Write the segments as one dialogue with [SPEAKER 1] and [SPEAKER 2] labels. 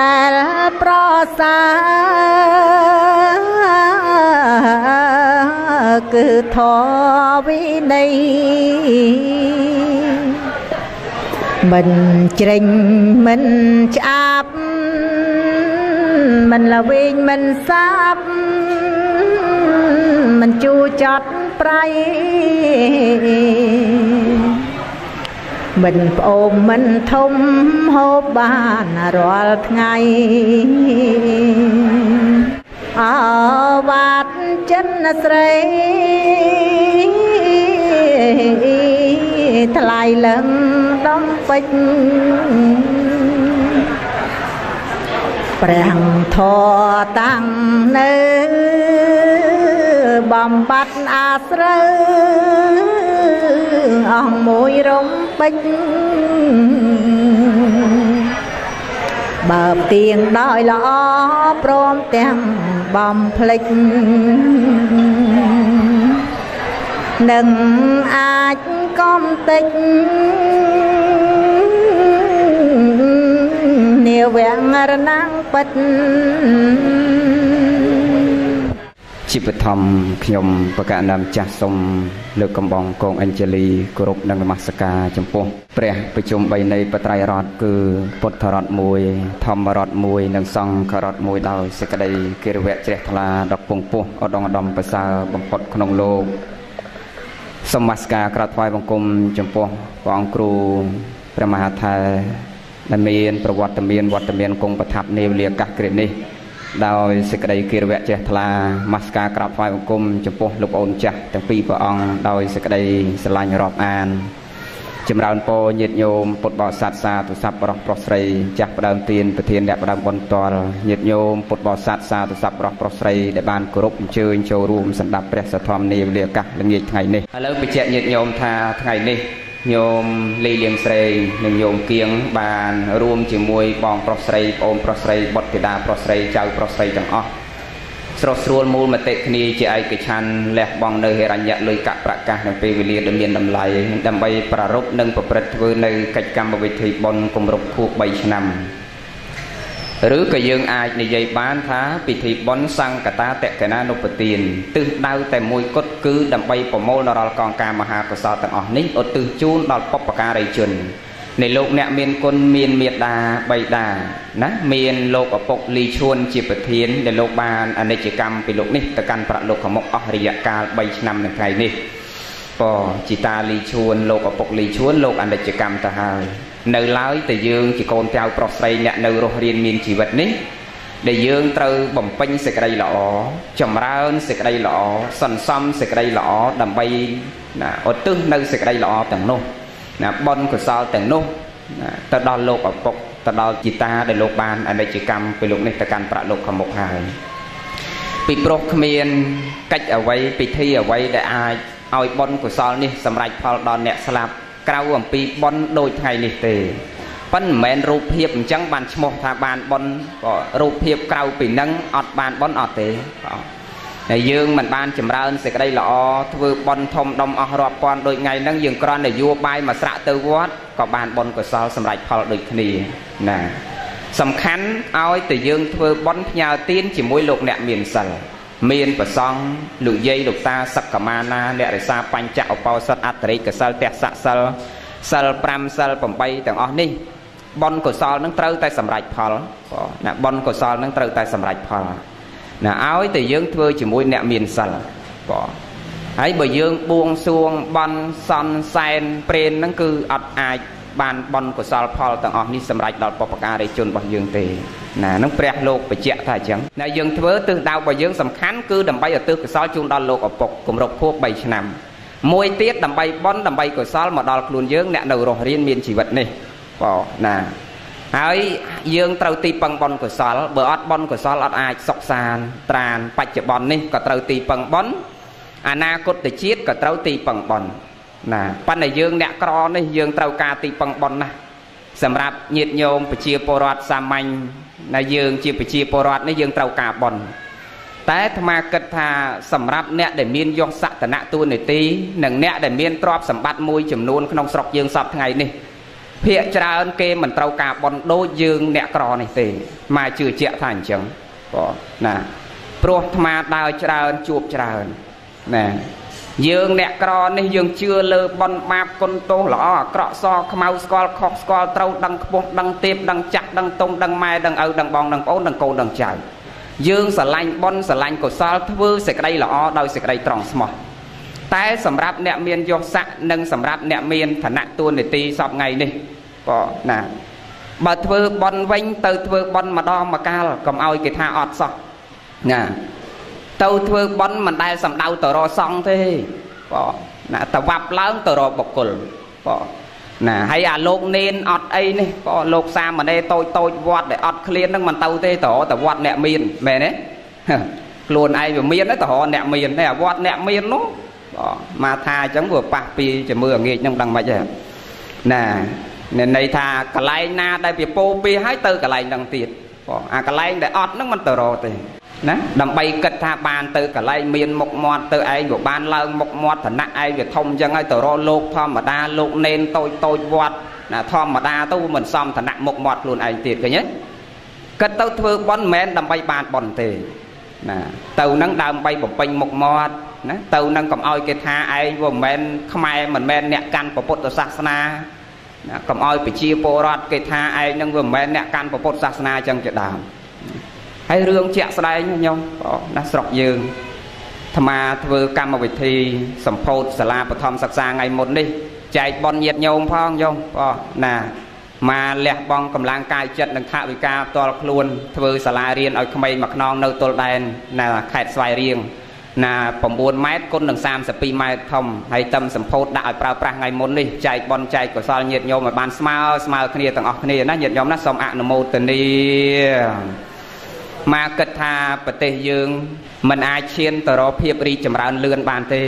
[SPEAKER 1] ដែលប្រសើរគឺធម៌វិន័យមិនជ្រិញមិនឆ្អាប់មិនល្វីងមិនសាប់មិនជូរចត់ប្រៃ មិនប្អូនមិនធំហូបបានរាល់ថ្ងៃអវត្តចិនស្រីថ្លៃលឹងដំពេជ្រព្រះធរតាំងនៅបំបត្តិអាស្រូវ អង្គមួយរំពេចបើទៀងដោយល្អព្រមទាំងបំភ្លេចនឹងអាចកំតិចនាវាំងរណាំងពិត
[SPEAKER 2] ជាបឋមខ្ញុំបកណាំចាស់សូមលើកកំបងកងអិញ្ជលីគោរពនិងនមស្ការចំពោះព្រះប្រជុំ3នៃបត្រៃរតគឺពុទ្ធរត1ធម្មរត1និងសង្ឃរត1ដោយសេចក្តីគិរវៈជ្រះថ្លាដ៏ពងពោះឧត្តមឧត្តមប្រសើរបំផុតក្នុងលោកសូមនមស្ការក្រាបថ្វាយបង្គំចំពោះព្រះអង្គគ្រូព្រះមហាថេរដែលមានប្រវត្តិមានវត្តមានគង់ប្រថាប់នាវេលាកាសគ្រានេះ ដោយសេចក្តីគិរវៈចេះថ្លាមាសការក្រាបថ្វាយបង្គំចំពោះលោកអូនចាស់ទាំងពីរព្រះអង្គដោយសេចក្តីស្រឡាញ់រាប់អានចម្រើនពរញាតិញោមពុទ្ធបរិស័ទសាទុស័ព្ទបរោះប្រុសស្រីចាស់ផ្ដើមទានប្រធានអ្នកផ្ដើមបន្ទាល់ញាតិញោមពុទ្ធបរិស័ទសាទុស័ព្ទបរោះប្រុសស្រីដែលបានគោរពអញ្ជើញចូលរួមសម្ដាប់ព្រះសធម្មនាវេលាឱកាសល្ងាចថ្ងៃនេះឥឡូវបញ្ជាក់ញាតិញោមថាថ្ងៃនេះ ញោមលីលៀងស្រីនិងញោមគៀងបានរួមជាមួយបងប្រុសស្រីប្អូនប្រុសស្រីបុត្រធីតាប្រុសស្រីចៅប្រុសស្រីទាំងអស់ស្រស់ស្រួលមូលមតិគ្នាជាឯកច្ឆ័ន្ទលះបង់នៅហិរញ្ញៈលុយកាក់ប្រកាសនៅពេលវេលាដ៏មានតម្លៃដើម្បីប្រារព្ធនិងប្រព្រឹត្តធ្វើនៅកិច្ចកម្មវិធីបុណ្យគម្រប់ខួប3ឆ្នាំ ឬក៏យើងអាចនិយាយបានថាពិធីបុណ្យសង្កតាតកណានុពទានទិសដៅតែមួយគត់គឺដើម្បីប្រមូលដល់រាល់កងការមហាកុសលទាំងអស់នេះឧទ្ទិសជូនដល់បុព្វការីជននៃលោកអ្នកមានគុណមានមេត្តាបៃតាណាមានលោកឪពុកលីឈួនជាប្រធានដែលលោកបានអនិច្ចកម្មពីលោកនេះទៅកាន់ប្រាក់លោកខមុកអស់រយៈកាល3ឆ្នាំនៅថ្ងៃនេះក៏ជីតាលីឈួនលោកឪពុកលីឈួនលោកអនិច្ចកម្មទៅហើយ នៅឡើយតែយើងជាកូនចៅប្រុសស្រីអ្នកនៅរស់រៀនមានជីវិតនេះដែលយើងត្រូវបំពេញសេចក្តីល្អចម្រើនសេចក្តីល្អសន្សំសេចក្តីល្អដើម្បីណាឧទ្ទិសនៅសេចក្តីល្អទាំងនោះណាបុណ្យកុសលទាំងនោះណាទៅដល់លោកឪពុកទៅដល់ជីតាដែលលោកបានអនិច្ចកម្មពីលោកនេះទៅកាន់ប្រាក់លោកខមុខហើយពីព្រោះគ្មានកិច្ចអ្វីពិធីអ្វីដែលអាចឲ្យបុណ្យកុសលនេះសម្រេចផលដល់អ្នកស្លាប់ ក្រៅអំពីប៉ុនដូចថ្ងៃនេះទេប៉ុន្តែមិនមែនរូបភាពអញ្ចឹងបានឈ្មោះថាបានប៉ុនក៏រូបភាពក្រៅពីនឹងអត់បានប៉ុនអត់ទេតែយើងមិនបានចម្រើនសេចក្តីល្អធ្វើប៉ុនធំដុំអស់រាប់ពាន់ដូចថ្ងៃហ្នឹងយើងគ្រាន់តែយោបាយមកស្រាក់ទៅវត្តក៏បានប៉ុនកុសលសម្រាប់ផលដូចគ្នាណាសំខាន់ឲ្យតែយើងធ្វើប៉ុនផ្ញើទានជាមួយលោកអ្នកមានសិល មានប្រសង់លោកយាយលោកតាសក្កមាណាអ្នករិសាបញ្ចឧបោសថអត្តរិកសិលទះស័កសិលសិល5សិល8ទាំងអស់នេះបុណ្យកុសលនឹងត្រូវតែសម្រេចផលណាបុណ្យកុសលនឹងត្រូវតែសម្រេចផលណាឲ្យតែយើងធ្វើជាមួយអ្នកមានសិលបងហើយបើយើងបួងសួងបន់សន់សែនព្រេនហ្នឹងគឺអត់អាច បានបន់កុសលផលទាំងអស់នេះសម្រេចដល់បុព្វការីជនរបស់យើងទេណានឹងព្រះលោកបញ្ជាក់ថាអញ្ចឹងណាយើងធ្វើទិសដៅរបស់យើងសំខាន់គឺដើម្បីឧទ្ទិសកុសលជូនដល់លោកឪពុកគម្រប់ខួប3ឆ្នាំមួយទៀតដើម្បីបន់ដើម្បីកុសលមកដល់ខ្លួនយើងអ្នកនៅរស់រៀនមានជីវិតនេះបងណាហើយយើងត្រូវទីពឹងបនកុសលបើអត់បនកុសលអត់អាចសុខសានត្រានបច្ចុប្បន្ននេះក៏ត្រូវទីពឹងបនអនាគតជាតិក៏ត្រូវទីពឹងបន ណាប៉ុន្តែយើងអ្នកក្រនេះយើងត្រូវការទីពឹងបនណាសម្រាប់ញាតិញោមប្រជាពលរដ្ឋសាមញ្ញណាយើងជាប្រជាពលរដ្ឋនេះយើងត្រូវការបនតែអាត្មាគិតថាសម្រាប់អ្នកដែលមានយសសក្តនៈតួនាទីនិងអ្នកដែលមានទ្រព្យសម្បត្តិមួយចំនួនក្នុងស្រុកយើងសពថ្ងៃនេះភាកច្រើនគេមិនត្រូវការបន់ដូចយើងអ្នកក្រនេះទេមកជឿជាក់ថាអញ្ចឹងបងណាព្រោះអាត្មាដើរច្រើនជួបច្រើនណា យើងអ្នកក្រនេះយើងជឿលើបនបាបគុណទោសល្អអាក្រក់សខ្មៅស្គាល់ខុសស្គាល់ត្រូវដឹងខ្ពស់ដឹងទៀបដឹងចាក់ដឹងទុំដឹងម៉ែដឹងឪដឹងបងដឹងប្អូនដឹងកូនដឹងចៅយើងស្រឡាញ់បនស្រឡាញ់កុសលធ្វើសេចក្តីល្អដោយសេចក្តីត្រង់ស្មោះតែសម្រាប់អ្នកមានយសស័កនិងសម្រាប់អ្នកមានឋានៈទួនាទីសពថ្ងៃនេះក៏ណាបើធ្វើបនវិញទៅធ្វើបនម្ដងម្កាលកុំឲ្យគេថាអត់សោះណា ទៅធ្វើបន់មិនដែលសំដៅទៅរកសង្ឃទេបងណាតវាប់ឡើងទៅរកបុគ្គលបងណាហើយអាលោកនេនអត់អីនេះបងលោកសាមណេរតូចតូចវត្តដែលអត់ឃ្លាននឹងមិនទៅទេទៅទៅវត្តអ្នកមានមែនទេខ្លួនឯងវាមានទៅរកអ្នកមានទេអាវត្តអ្នកមាននោះបងមកថាអញ្ចឹងវាប៉ះពីជាមួយអាងាចនឹងដឹងមិនទេណាអ្នកន័យថាកន្លែងណាដែលពីពោពីឲ្យទៅកន្លែងហ្នឹងទៀតបងអាកន្លែងដែលអត់ហ្នឹងមិនទៅរកទេ ណាដើម្បីគិតថាបានទៅកន្លែងមានមុខមាត់ទៅឯងក៏បានឡើងមុខមាត់ឋានៈឯងវាធំអញ្ចឹងហើយទៅរកលោកធម្មតាលោកនេនតូចតូចវត្តណាធម្មតាទៅមិនសមឋានៈមុខមាត់ខ្លួនឯងទៀតឃើញទេគិតទៅធ្វើបន់មិនមែនដើម្បីបានបន់ទេណាទៅនឹងដើម្បីបំពេញមុខមាត់ណាទៅនឹងកុំឲ្យគេថាឯងវាមិនមែនខ្មែរមិនមែនអ្នកកាន់ពុទ្ធសាសនាណាកុំឲ្យប្រជាពលរដ្ឋគេថាឯងនឹងវាមិនមែនអ្នកកាន់ពុទ្ធសាសនាអញ្ចឹងជាដើម ហើយរឿងជាក់ស្ដែងញោមបងណាស្រុកយើងអាត្មាធ្វើកម្មវិធីសម្ពោធសាលាបឋមសិក្សាថ្ងៃមុននេះចែកបនញាតញោមផងញោមបងណាមកលះបង់កម្លាំងកាយចិត្តនិងថវិកាផ្ទាល់ខ្លួនធ្វើសាលារៀនឲ្យក្មេងមួយខ្នងនៅទល់ដែនណាខេត្តស្វាយរៀងណា9ម៉ែត្រគុណនឹង32ម៉ែត្រធំហើយតឹមសម្ពោធដាក់ឲ្យប្រើប្រាស់ថ្ងៃមុននេះចែកបនចែកកុសលញាតញោមឲ្យបានស្មើស្មើគ្នាទាំងអស់គ្នាណាញាតញោមណាសូមអនុមោទនា មកគិតថាប្រទេសយើងមិនអាចឈានទៅរកភាពរីកចម្រើនលឿនបានទេ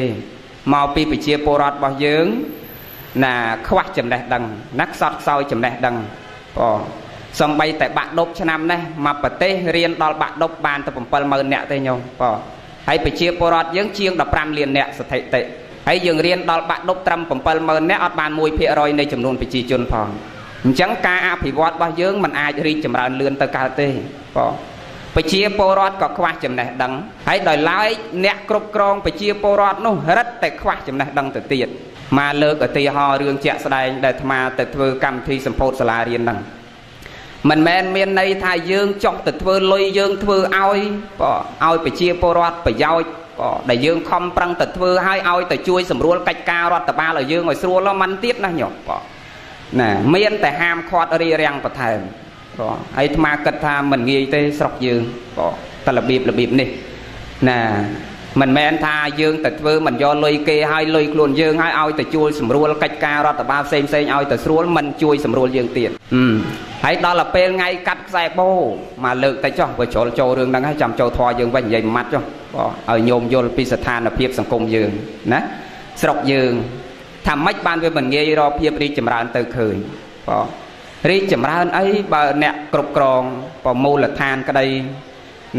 [SPEAKER 2] មកពីប្រជាពលរដ្ឋរបស់យើងណាខ្វះចំណេះដឹងណាខ្សត់ខ្សោយចំណេះដឹងបងសំបីតែបាក់ដប់ឆ្នាំនេះមកប្រទេសរៀនដល់បាក់ដប់បានទៅ70000នាក់ទេញោមបងហើយប្រជាពលរដ្ឋយើងជាង15លាននាក់ស្ថិតិហើយយើងរៀនដល់បាក់ដប់ត្រឹម70000នាក់អត់បាន1%នៃចំនួនប្រជាជនផងអញ្ចឹងការអភិវឌ្ឍរបស់យើងមិនអាចរីកចម្រើនលឿនទៅកើតទេបង ប្រជាពលរដ្ឋក៏ខ្វះចំណេះដឹងហើយដោយឡែកអ្នកគ្រប់គ្រងប្រជាពលរដ្ឋនោះរឹតតែខ្វះចំណេះដឹងទៅទៀតមកលើកឧទាហរណ៍រឿងជាក់ស្ដែងដែលអាត្មាទៅធ្វើកម្មវិធីសម្ពោធសាលារៀនហ្នឹងមិនមែនមានន័យថាយើងចង់ទៅធ្វើលុយយើងធ្វើឲ្យបើឲ្យប្រជាពលរដ្ឋប្រយោជន៍បើដែលយើងខំប្រឹងទៅធ្វើឲ្យឲ្យទៅជួយសម្រួលកិច្ចការរដ្ឋបាលឲ្យយើងឲ្យស្រួលមិនទៀតណាញោមបើណាមានតែហាមឃាត់រៀបរៀងបន្ថែម បងហើយអាត្មាគិតថាមិនងាយទេស្រុកយើងបងតែរបៀបរបៀបនេះណាមិនមែនថាយើងទៅធ្វើមិនយកលុយគេឲ្យលុយខ្លួនយើងឲ្យឲ្យទៅជួយសម្រួលកិច្ចការរដ្ឋបាលផ្សេងផ្សេងឲ្យទៅស្រួលមិនជួយសម្រួលយើងទៀតហើយដល់ទៅពេលថ្ងៃកាត់ខ្សែបោមកលើកទៅចុះបើជ្រុលចូលរឿងហ្នឹងហើយចាំចូលធွာយើងវិញនិយាយមួយម៉ាត់ចុះបងឲ្យញោមយល់ពីស្ថានភាពសង្គមយើងណាស្រុកយើងថាម៉េចបានវាមិនងាយរកភាពរីកចម្រើនទៅឃើញបង រីកចម្រើនអីបើអ្នកគ្រប់គ្រងប្រមូលដ្ឋានក្តី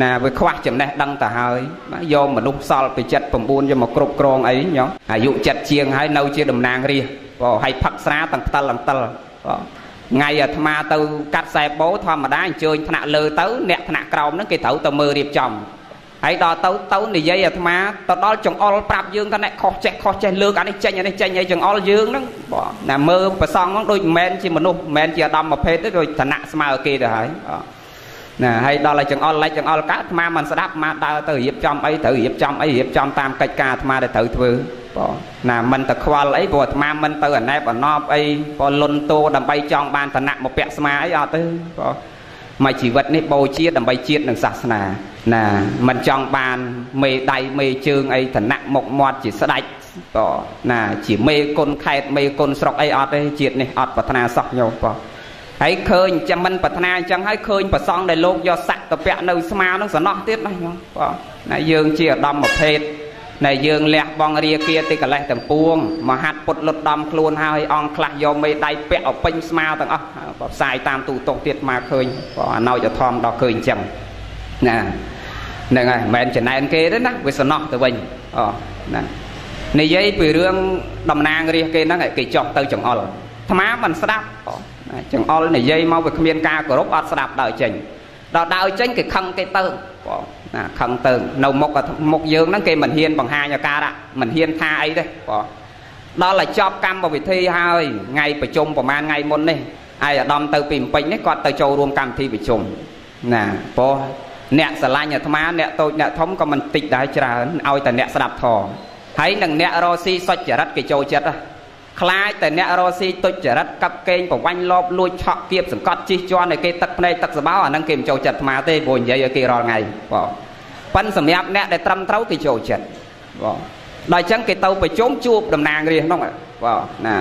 [SPEAKER 2] ណាវាខ្វះចំណេះដឹងទៅហើយបាទយកមនុស្សសល់ពីចិត្ត9យកមកគ្រប់គ្រងអីញោមអាយុចិត្តជាងហើយនៅជាតំណាងរាជបើឲ្យផឹកស្រាទាំងផ្តិលទាំងផ្តិលបាទថ្ងៃអាត្មាទៅកាត់ខ្សែបោធម្មតាអញ្ជើញថ្នាក់លើទៅអ្នកថ្នាក់ក្រោមហ្នឹងគេត្រូវទៅមើលរៀបចំ ហើយដល់ទៅទៅនិយាយអាត្មាទៅដល់ចង្អុលប្រាប់យើងថាអ្នកខុសចេះខុសចេះលើកអានេះចេញអានេះចេញឲ្យចង្អុលយើងហ្នឹងបងណាមើលប្រសងហ្នឹងដូចមិនមែនជាមនុស្សមិនមែនជាអាដាមប្រភេទទេដូចឋានៈស្មើគេទៅហើយណាហើយដល់ឲ្យចង្អុលលេចចង្អុលកើតអាត្មាមិនស្ដាប់មកដើរទៅរៀបចំអីត្រូវរៀបចំអីរៀបចំតាមកិច្ចការអាត្មាដែលត្រូវធ្វើបងណាមិនទៅខ្វល់អីព្រោះអាត្មាមិនទៅអណែបអណប់អីព្រោះលុនតោដើម្បីចង់បានឋានៈមកពាក់ស្មាអីអត់ទេបងមកជីវិតនេះបូជាដើម្បីជាតិនិងសាសនា ណាមិនចង់បានមេដៃមេជើងអីឋានៈមុខមាត់ជាស្ដេចក៏ណាជាមេគុណខេតមេគុណស្រុកអីអត់ទេជាតិនេះអត់ប្រាថ្នាសោះញោមបងហើយឃើញចាំមិនប្រាថ្នាអញ្ចឹងហើយឃើញប្រសងដែលលោកយកស័កតពៈនៅស្មានឹងសំណោះទៀតណាញោមបងណាយើងជាឧត្តមភេទដែលយើងលះបង់រាគាទីកលេសទាំងពួងមហាត់ពុតលុតដំខ្លួនហើយអង្គខ្លះយកមេដៃពាក់ឲ្យពេញស្មាទាំងអស់ផ្សាយតាមទូតុកទៀតមកឃើញបងអណោចធំដល់ឃើញអញ្ចឹងណា ហ្នឹងហើយមិនមែនចំណែនគេទេណាវាសំណោះទៅវិញអូណានិយាយពីរឿងតំណាងរាជគេហ្នឹងគេចោះទៅចង្អុលអាត្មាមិនស្ដាប់ចង្អុលនិយាយមកវាគ្មានការគោរពអត់ស្ដាប់ដើរចេញដល់ដើរចេញគេខឹងគេទៅបងណាខឹងទៅនៅមុខមុខយើងហ្នឹងគេមិនហ៊ានបង្ហាញអាការៈមិនហ៊ានថាអីទេបងដល់ឲ្យចប់កម្មវិធីហើយថ្ងៃប្រជុំប្រហែលថ្ងៃមុននេះឯអាដាមទៅពីម្ពិចនេះគាត់ទៅចូលរួមកម្មវិធីប្រជុំណាព្រោះ អ្នកស្រឡាញ់អាត្មាអ្នកតូចអ្នកធំក៏មិនតិចដែរច្រើនឲ្យតែអ្នកស្ដាប់ធម៌ហើយនឹងអ្នករស់ស៊ីសុចរិតគេចូលចិត្តខ្លាចតែអ្នករស់ស៊ីទុច្ចរិតកັບកេងប្រវាញ់លបលួចឆក់គៀបសង្កត់ជិះជាន់ឲ្យគេទឹកភ្នែកទឹកសបោអាហ្នឹងគេមិនចូលចិត្តអាត្មាទេព្រោះនិយាយឲ្យគេរាល់ថ្ងៃបងប៉ិនសម្រាប់អ្នកដែលត្រឹមត្រូវគេចូលចិត្តបងដល់អញ្ចឹងគេទៅប្រជុំជួបតំណាងរាស្ត្រហ្នឹងបងណា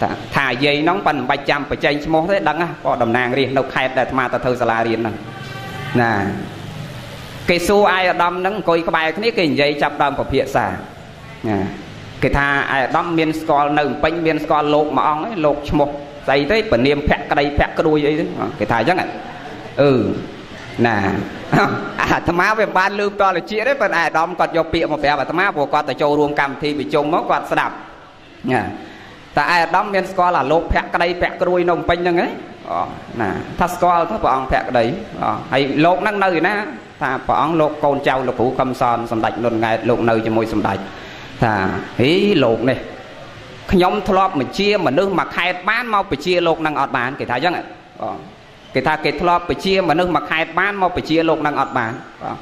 [SPEAKER 2] ថាថាយាយហ្នឹងប៉ិនមិនបាច់ចាំបញ្ចេញឈ្មោះទេដឹងណាបងតំណាងរាស្ត្រនៅខេត្តដែលអាត្មាទៅធ្វើសាលារៀនហ្នឹងណា គេសួរអាយអាដាមហ្នឹងអង្គុយក្បែរគ្នាគេនិយាយចាប់ដើមពភាសាណាគេថាអាយអាដាមមានស្គាល់នៅពេញមានស្គាល់លោកមួយអង្គឯងលោកឈ្មោះស្អីទេពនាមភក្តីភក្រួយអីទេគេថាអញ្ចឹងអឺណាអាត្មាវាមិនបានលើតលជាទេប៉ុន្តែអាដាមគាត់យកពាក្យមកប្រាប់អាត្មាព្រោះគាត់ទៅចូលរួមកម្មវិធីប្រជុំមកគាត់ស្ដាប់ណាតែអាដាមមានស្គាល់អាលោកភក្តីភក្រួយនៅពេញហ្នឹងឯងអូណាថាស្គាល់ថាព្រះអង្គភក្តីអូហើយលោកហ្នឹងនៅឯណា ថាព្រះអង្គលោកកូនចៅលោកគ្រូកឹមសនសម្ដេចនុនង៉ែតលោកនៅជាមួយសម្ដេចថាហីលោកនេះខ្ញុំធ្លាប់មកជាមនុស្សមួយខេត្តបានមកបជាលោកនឹងអត់បានគេថាអញ្ចឹងបងគេថាគេធ្លាប់បជាមនុស្សមួយខេត្តបានមកបជាលោកនឹងអត់បានបង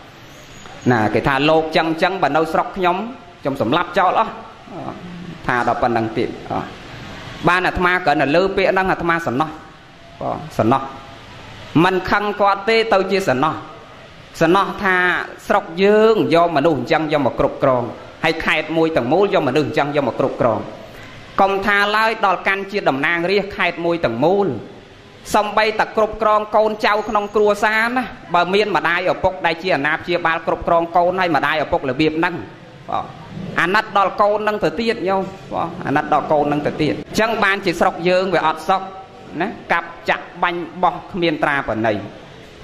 [SPEAKER 2] ណាគេថាលោកចឹងចឹងបើនៅស្រុកខ្ញុំខ្ញុំសម្លាប់ចោលអស់ថាដល់ប៉ុណ្្នឹងទៀតបានអាត្មាគ្រាន់តែលើពាក្យហ្នឹងអាត្មាសំណោះបងសំណោះមិនខឹងគាត់ទេទៅជាសំណោះ សំណោះថាស្រុកយើងយកមនុស្សអញ្ចឹងយកមកគ្រប់គ្រងហើយខេតមួយទាំងមូលយកមនុស្សអញ្ចឹងយកមកគ្រប់គ្រងកុំថាឡើយដល់កាន់ជាតំណាងរាជខេតមួយទាំងមូលសំបីតែគ្រប់គ្រងកូនចៅក្នុងគ្រួសារណាបើមានម្ដាយឪពុកដែលជាអាណាព្យាបាលគ្រប់គ្រងកូនហើយម្ដាយឪពុករបៀបហ្នឹងបងអាណិតដល់កូននឹងទៅទៀតញោមបងអាណិតដល់កូននឹងទៅទៀតអញ្ចឹងបានជាស្រុកយើងវាអត់សុខណាកាប់ចាក់បាញ់បោះគ្មានត្រាបណី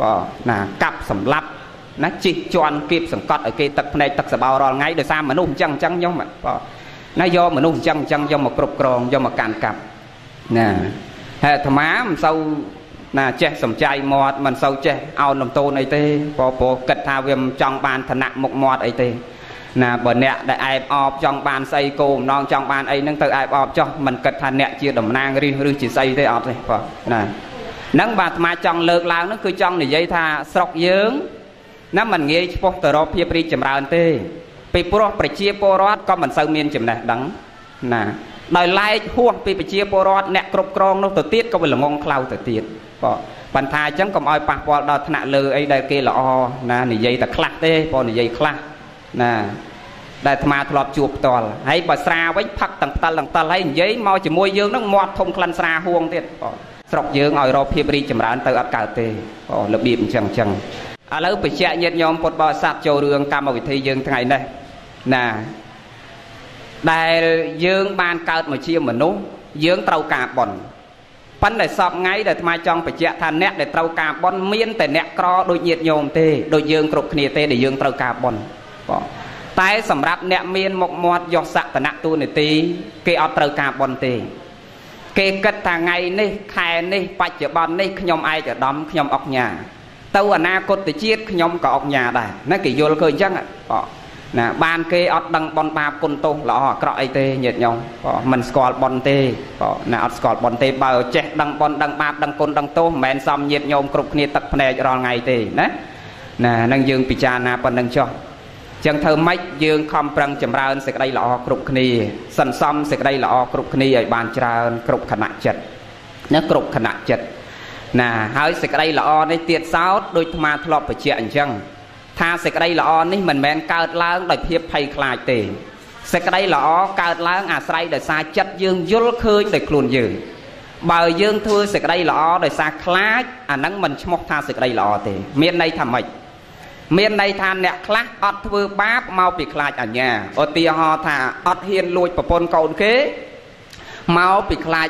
[SPEAKER 2] បងណាកាប់សម្លាប់ ណាជិះជន់គៀបសង្កត់ឲ្យគេទឹកភ្នែកទឹកសបោរាល់ថ្ងៃដោយសារមនុស្សអញ្ចឹងអញ្ចឹងខ្ញុំបងណាយកមនុស្សអញ្ចឹងអញ្ចឹងយកមកគ្រប់គ្រងយកមកកាន់កាប់ណាហើយអាត្មាមិនសូវណាចេះសំចៃមាត់មិនសូវចេះអោនលំទោនអីទេព្រោះព្រោះគិតថាវាមិនចង់បានឋានៈមុខមាត់អីទេណាបើអ្នកដែលអែបអបចង់បានស្អីគោម្ដងចង់បានអីហ្នឹងទៅអែបអបចោះមិនគិតថាអ្នកជាតំណាងរិះឬជាស្អីទេអត់ទេបងណាហ្នឹងបាទអាត្មាចង់លើកឡើងហ្នឹងគឺចង់និយាយថាស្រុកយើង ណាមិនងាយឆ្ពោះទៅរកភាពរីកចម្រើនទេពីព្រោះប្រជាពលរដ្ឋក៏មិនសូវមានចំណេះដឹងណាដោយឡែកហួសពីប្រជាពលរដ្ឋអ្នកគ្រប់គ្រងនោះទៅទៀតក៏វាល្ងងខ្លៅទៅទៀតបងបន្ថាអញ្ចឹងកុំឲ្យប៉ះពាល់ដល់ថ្នាក់លើអីដែលគេល្អណានិយាយតែខ្លះទេព្រោះនិយាយខ្លះណាដែលអាត្មាធ្លាប់ជួបផ្ទាល់ហើយបើស្រាវិញផឹកទាំងផ្តិលទាំងផ្តិលហើយនិយាយមកជាមួយយើងនឹងមាត់ធំក្លិនស្រាហួងទៀតបងស្រុកយើងឲ្យរកភាពរីកចម្រើនទៅអត់កើតទេបងរបៀបអញ្ចឹងអញ្ចឹង ឥឡូវបញ្ជាក់ញាតិញោមពុទ្ធបរិស័ទចូលរឿងកម្មវិធីយើងថ្ងៃនេះណាដែលយើងបានកើតមកជាមនុស្សយើងត្រូវការបន់ប៉ុន្តែសពថ្ងៃដែលអាត្មាចង់បញ្ជាក់ថាអ្នកដែលត្រូវការបន់មានតែអ្នកក្រដូចញាតិញោមទេដូចយើងគ្រប់គ្នាទេដែលយើងត្រូវការបន់បងតែសម្រាប់អ្នកមានមុខមាត់យកសក្តនៈទូនីតិគេអត់ត្រូវការបន់ទេ គេគិតថាថ្ងៃនេះខែនេះបច្ចុប្បន្ននេះខ្ញុំឯកឧត្តមខ្ញុំអុកញ៉ា ទៅអនាគតជាតិខ្ញុំក៏អុកញ៉ាដែរណាគេយល់ឃើញអញ្ចឹងបងណាបានគេអត់ដឹងបនបាបគុណទោសល្អអាក្រក់អីទេញាតិញោមបងមិនស្គាល់បនទេបងណាអត់ស្គាល់បនទេបើចេះដឹងបនដឹងបាបដឹងគុណដឹងទោសមិនមែនសមញាតិញោមគ្រប់គ្នាទឹកភ្នែករាល់ថ្ងៃទេណាណានឹងយើងពិចារណាប៉ុណ្្នឹងចុះចឹងធ្វើម៉េចយើងខំប្រឹងចម្រើនសេចក្តីល្អគ្រប់គ្នាសន្សំសេចក្តីល្អគ្រប់គ្នាឲ្យបានច្រើនគ្រប់ខណៈចិត្តណាគ្រប់ខណៈចិត្ត ណាហើយសេចក្តីល្អនេះទៀតសោតដូចអាត្មាធ្លាប់បញ្ជាក់អញ្ចឹងថាសេចក្តីល្អនេះមិនមែនកើតឡើងដោយភាពភ័យខ្លាចទេសេចក្តីល្អកើតឡើងអាស្រ័យដោយសារចិត្តយើងយល់ឃើញដោយខ្លួនយើងបើយើងធ្វើសេចក្តីល្អដោយសារខ្លាចអាហ្នឹងមិនឈ្មោះថាសេចក្តីល្អទេ មានន័យថាម៉េចមានន័យថាអ្នកខ្លះអត់ធ្វើបាបមកពីខ្លាចអញ្ញាឧទាហរណ៍ថាអត់ហ៊ានលួចប្រពន្ធកូនគេមកពីខ្លាច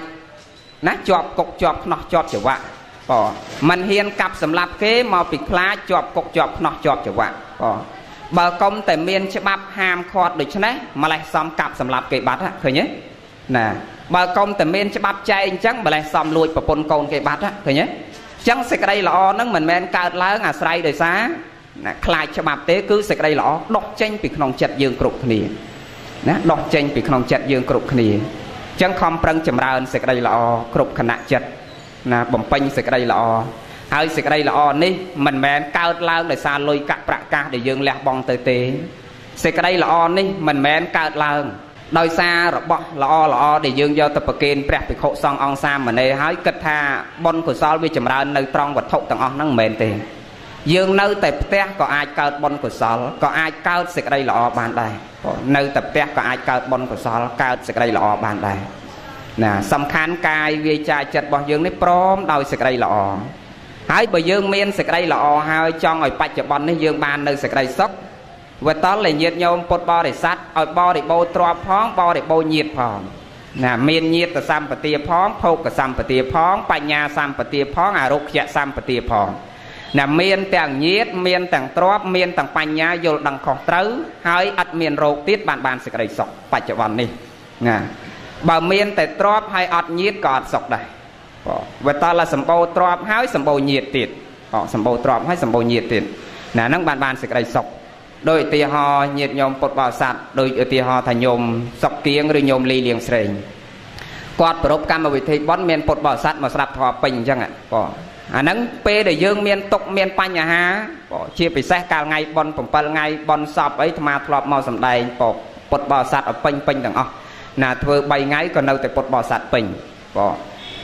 [SPEAKER 2] ណាជាប់គុកជាប់ខ្នោះជាប់ច្រវាក់ បងมันហ៊ានកាប់សម្លាប់គេមកពីខ្លាចជាប់គុកជាប់ខ្នោះជាប់ច្រវាក់បងបើកុំតែមានច្បាប់ហាមឃាត់ដូច្នេះម្លេះសំកាប់សម្លាប់គេបាត់ឃើញទេណាបើកុំតែមានច្បាប់ចែកអញ្ចឹងម្លេះសំលួចប្រពន្ធកូនគេបាត់ឃើញទេអញ្ចឹងសេចក្តីល្អហ្នឹងមិនមែនកើតឡើងអាស្រ័យដោយសារណាខ្លាចច្បាប់ទេគឺសេចក្តីល្អដុសចេញពីក្នុងចិត្តយើងគ្រប់គ្នាណាដុសចេញពីក្នុងចិត្តយើងគ្រប់គ្នាអញ្ចឹងខំប្រឹងចម្រើនសេចក្តីល្អគ្រប់ខណៈចិត្ត ណាបំពេញសេចក្តីល្អហើយសេចក្តីល្អនេះមិនមែនកើតឡើងដោយសារលុយកាក់ប្រាក់កាសដែលយើងលះបង់ទៅទេសេចក្តីល្អនេះមិនមែនកើតឡើងដោយសាររបស់ល្អល្អដែលយើងយកទៅប្រគេនព្រះភិក្ខុសង្ឃអង្គសាមណេរហើយគិតថាបុណ្យកុសលវាចម្រើននៅត្រង់វត្ថុទាំងអស់ហ្នឹងមិនមែនទេ យើងនៅតែផ្ទះក៏អាចកើតបុណ្យកុសលក៏អាចកើតសេចក្តីល្អបានដែរនៅតែផ្ទះក៏អាចកើតបុណ្យកុសលកើតសេចក្តីល្អបានដែរ ណាសំខាន់កាយវាចាចិត្តរបស់យើងនេះព្រមដោយសេចក្តីល្អហើយបើយើងមានសេចក្តីល្អហើយចង់ឲ្យបច្ចុប្បន្ននេះយើងបាននៅសេចក្តីសុខវតលញាតញោមពុទ្ធបរិស័ទឲ្យបរិបូរទ្របផងបរិបូរញាតផងណាមានញាតសម្បទាផងភោគសម្បទាផង បញ្ញាសម្បទាផងអរុក្យសម្បទាផងណាមានទាំងញាតមានទាំងទ្របមានទាំងបញ្ញាយល់ដឹងខុសត្រូវហើយអត់មានរោគទៀតបានបានសេចក្តីសុខបច្ចុប្បន្ននេះណា បើមានតែទ្របហើយអត់ញាតក៏អត់សុខដែរបើតលសម្បូរទ្របហើយសម្បូរញាតទៀតសម្បូរទ្របហើយសម្បូរញាតទៀតណាហ្នឹងបានបានសេចក្តីសុខដោយឧទាហរណ៍ញាតិញោមពុទ្ធបរិស័ទដោយឧទាហរណ៍ថាញោមសុកគៀងឬញោមលីលៀងស្រេងគាត់ប្រពកម្មវិធីបន់មានពុទ្ធបរិស័ទមកស្ដាប់ធម៌ពេញអញ្ចឹងបងអាហ្នឹងពេលដែលយើងមានទុកមានបញ្ហាបងជាពិសេសកាលថ្ងៃបន់7ថ្ងៃបន់សពអីអាត្មាធ្លាប់មកសម្ដែងបងពុទ្ធបរិស័ទឲ្យពេញពេញទាំងអស់ ណាធ្វើ3ថ្ងៃក៏នៅតែពុទ្ធបរិស័ទពេញបង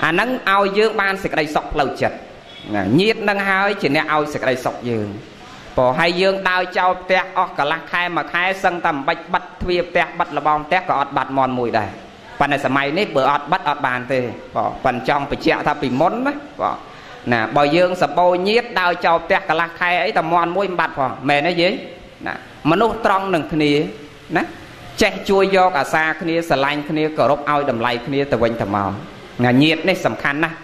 [SPEAKER 2] អាហ្នឹងឲ្យយើងបានសេចក្តីសុខផ្លូវចិត្តញាតនឹងហើយជាអ្នកឲ្យសេចក្តីសុខយើងព្រោះហើយយើងដើរចោលផ្ទះអស់កន្លះខែមួយខែសឹងតែមិនបាច់បាត់ទ្វារផ្ទះបាត់លបងផ្ទះក៏អត់បាត់មន់មួយដែរប៉ុន្តែសម័យនេះបើអត់បាត់អត់បានទេបងប៉ុន្តែចង់បញ្ជាក់ថាពីមុនណាបងណាបើយើងសបោញៀតដើរចោលផ្ទះកន្លះខែអីតែមន់មួយមិនបាត់ផងមែនទេយាយណាមនុស្សត្រង់នឹងគ្នាណា ចេះជួយយកអាសាគ្នាស្រឡាញ់គ្នាគោរពឲ្យតម្លៃគ្នាទៅវិញទៅមកណាញៀតនេះសំខាន់ណាស់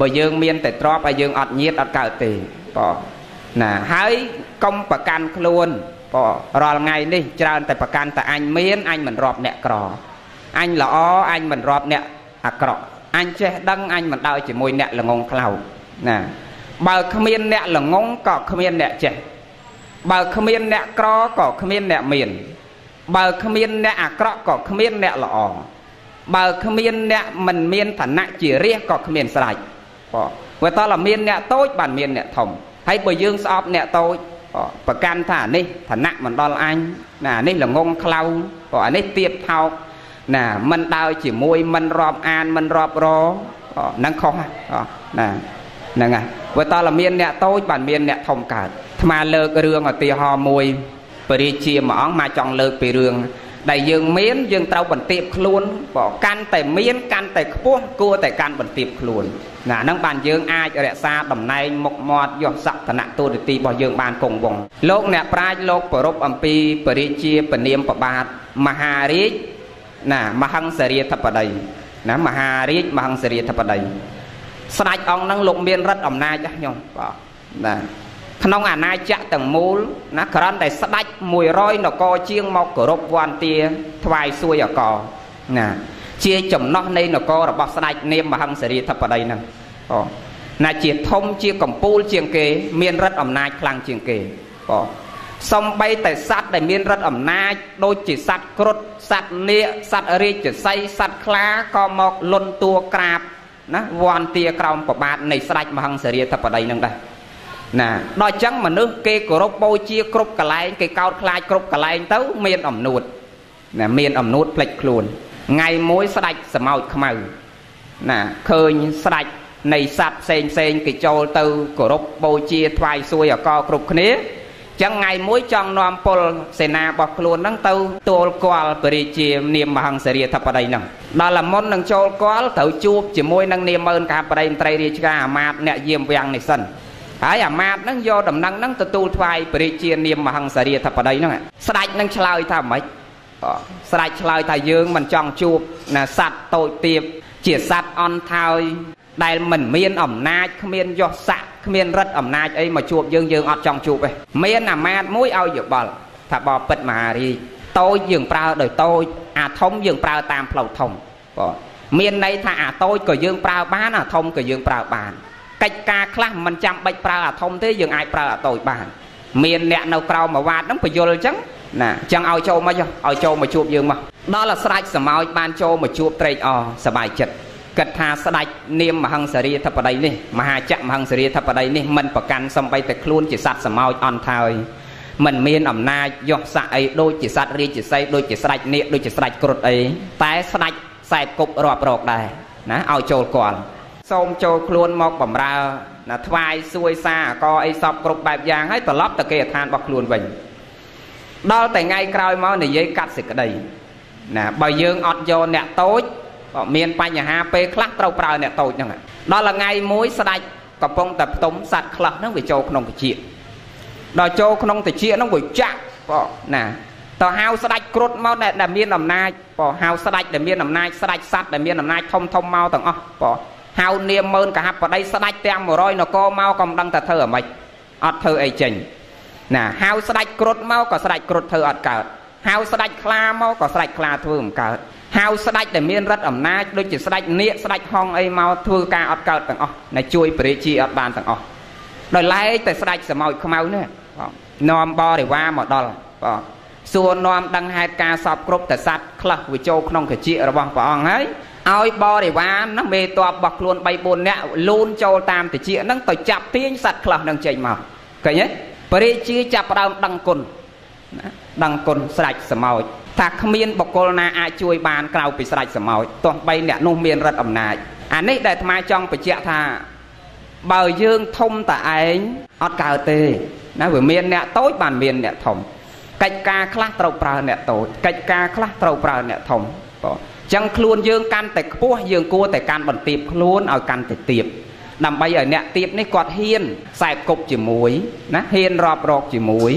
[SPEAKER 2] បើយើងមានតែទ្របហើយយើងអត់ញៀតអត់កើតទេបងណាហើយកុំប្រកាន់ខ្លួនបើរាល់ថ្ងៃនេះច្រើនតែប្រកាន់តែអញមានអញមិនរាប់អ្នកក្រអញល្អអញមិនរាប់អ្នកអាក្រក់អញចេះដឹងអញមិនដើរជាមួយអ្នកល្ងងខ្លៅណាបើគ្មានអ្នកល្ងងក៏គ្មានអ្នកចេះបើគ្មានអ្នកក្រក៏គ្មានអ្នកមាន បើគ្មានអ្នកអាក្រក់ក៏គ្មានអ្នកល្អបើគ្មានអ្នកមិនមានឋានៈជារាជក៏គ្មានស្រេចបើបើតើមានអ្នកតូចបានមានអ្នកធំហើយបើយើងស្អប់អ្នកតូចប្រកាន់ថាអានេះឋានៈមិនដល់អញណាអានេះល្ងងខ្លៅក៏អានេះទៀតថោកណាមិនដើរជាមួយមិនរាប់អានមិនរាប់រហ្នឹងខុសណាហ្នឹងហើយបើតើមានអ្នកតូចបានមានអ្នកធំកើតអាត្មាលើករឿងឧទាហរណ៍មួយ ពរាជាមួយអង្គមកចង់លើកពីរឿងដែលយើងមានយើងត្រូវបន្ទាបខ្លួនបើកាន់តែមានកាន់តែខ្ពស់គួរតែកាន់បន្ទាបខ្លួនណាហ្នឹងបានយើងអាចរក្សាតំណែងមុខមាត់យសសក្តនៈទូរទីរបស់យើងបានគង់វង្សលោកអ្នកប្រាជ្ញលោកប្រពអំពីពរិជាពនាមប្របាទមហារាជណាមហង្សរាធិបតីណាមហារាជមហង្សរាធិបតីស្ដេចអង្គហ្នឹងលោកមានរិទ្ធអំណាចខ្ញុំបាទណា ក្នុងអាណាចក្រទាំងមូលណាគ្រាន់តែស្ដាច់100នគរជាងមកគោរពវន្តាថ្វាយសួយអកណាជាចំណោះនៃនគររបស់ស្ដេចនាមមហង្សរីធិបតីហ្នឹងអូណាជាធំជាកម្ពូលជាងគេ មានរិទ្ធអំណាចខ្លាំងជាងគេអូសំបីតែសត្វដែលមានរិទ្ធអំណាច ដូចជាសត្វគ្រុឌសត្វនាគសត្វរាជសីសត្វខ្លាក៏មកលន់តួក្រាបណាវន្តាក្រោមប្របាទនៃស្ដេចមហង្សរាធិបតីនឹងដែរ ណាដល់អញ្ចឹងមនុស្សគេគោរពបូជាគ្រប់កន្លែងគេកោតខ្លាចគ្រប់កន្លែងទៅមានអំនួតណាមានអំនួតផ្លេចខ្លួនថ្ងៃមួយស្ដាច់សមោចខ្មៅណាឃើញស្ដាច់នៃសัตว์ផ្សេងផ្សេងគេចូលទៅគោរពបូជាថ្វាយសួយអកគ្រប់គ្នាចឹងថ្ងៃមួយចង់នាំពលសេនារបស់ខ្លួនហ្នឹងទៅទូលគាល់ពរាជានាមមហង្សរាធិបតីហ្នឹងដល់តែមុននឹងចូលគាល់ត្រូវជួបជាមួយនឹងនាមមើលកាបតីមត្រីរាជការអាមាត្យអ្នកយាមវាំងនេះសិន ហើយអាមាត្យហ្នឹងយកដំណឹងហ្នឹងទទួលថ្វាយព្រះរាជានាមមហង្សារាធិបតីហ្នឹងស្ដេចហ្នឹងឆ្លើយថាម៉េចស្ដេចឆ្លើយថាយើងមិនចង់ជួបណាសัตว์តូចទៀបជាសัตว์អន់ថយដែលមិនមានអំណាចគ្មានយសស័កគ្មានរិទ្ធអំណាចអីមកជួបយើងយើងអត់ចង់ជួបទេមានអាមាត្យមួយឲ្យយោបល់ថាបបពិតមហារាជតូចយើងប្រើដោយតូចអាធំយើងប្រើតាមផ្លូវធំបង មានន័យថាអាតូចក៏យើងប្រើបានអាធំក៏យើងប្រើបាន កិច្ចការខ្លះមិនចាំបាច់ប្រើអាធំទេយើងអាចប្រើអាតូចបានមានអ្នកនៅក្រៅមួយវ៉ាតហ្នឹងបញ្យលអញ្ចឹងណាអញ្ចឹងឲ្យចូលមកឲ្យចូលមកជួបយើងមកដល់អាស្រេចសមោចបានចូលមកជួបត្រេកអរសบายចិត្តគិតថាស្ដេចនាមមហង្សរាធិបតីនេះមហាចក្រមហង្សរាធិបតីនេះមិនប្រកាន់សំបីតែខ្លួនជាសត្វសមោចអន់ថើយមិនមានអំណាចយសស័កអីដូចជាសត្វរាជសីដូចជាស្ដេចនាគដូចជាស្ដេចគ្រុឌអីតែស្ដេចខ្សែគប់រាប់រកដែរណាឲ្យចូលគាល់ សូមចូលខ្លួនមកបំរើណាថ្វាយសួយសារអកអីសពគ្រប់បែបយ៉ាងហើយត្រឡប់ទៅគេឋានរបស់ខ្លួនវិញដល់តែថ្ងៃក្រោយមកនិយាយកាត់សេចក្តីណាបើយើងអត់យកអ្នកតូចក៏មានបញ្ហាពេលខ្លះត្រូវប្រើអ្នកតូចហ្នឹងដល់ថ្ងៃមួយស្ដាច់កំពុងតែផ្ទុំសัตว์ខ្លះហ្នឹងវាចូលក្នុងតិចដល់ចូលក្នុងតិចហ្នឹងវាចាក់បងណាតើហៅស្ដាច់គ្រុតមកដែលមានអំណាចបងហៅស្ដាច់ដែលមានអំណាចស្ដាច់សัตว์ដែលមានអំណាចធំធំមកទាំងអស់បង ហៅនាមម៉ឺនកហបដីស្ដាច់ទាំង100នគរមកក៏មិនដឹងតែធ្វើអ្មិចអត់ធ្វើអីចេញណាហៅស្ដាច់គ្រុតមកក៏ស្ដាច់គ្រុតធ្វើអត់កើតហៅស្ដាច់ខ្លាមកក៏ស្ដាច់ខ្លាធ្វើមិនកើតហៅស្ដេចដែលមានរិទ្ធអំណាចដូចជាស្ដេចនាគស្ដេចហងអីមកធ្វើការអត់កើតទាំងអស់ណែជួយព្រះរាជាអត់បានទាំងអស់ដោយឡែកតែស្ដេចសមោចខ្មៅនេះបងនាំបរិវារមកដល់បងសួរនាំដឹងហេតុការសពគ្រប់តែសัตว์ខ្លះវាចូលក្នុងកជារបស់ព្រះអង្គហើយ ឲ្យបរិវារណាមេតបរបស់ខ្លួន3 4នាក់លូនចូលតាមតិចហ្នឹងទៅចាប់ទាញសัตว์ខ្លះនឹងចេញមកឃើញទេព្រះរាជាចាប់ផ្ដើមដឹងគុណណាដឹងគុណស្រេចសមោចថាគ្មានបកគលណាអាចជួយបានក្រៅពីស្រេចសមោចទោះបីអ្នកនោះមានរិទ្ធអំណាចអានេះដែលអាត្មាចង់បញ្ជាក់ថាបើយើងធំតឯងអត់កើតទេណាវាមានអ្នកតូចបានមានអ្នកធំកិច្ចការខ្លះត្រូវប្រើអ្នកតូចកិច្ចការខ្លះត្រូវប្រើអ្នកធំបង ចឹងខ្លួនយើងកាន់តែខ្ពស់យើងគួរតែកាន់បន្ទាបខ្លួនឲ្យកាន់តែទៀបដើម្បីឲ្យអ្នកទៀបនេះគាត់ហ៊ានខ្សែគប់ជាមួយណាហ៊ានរាប់រកជាមួយ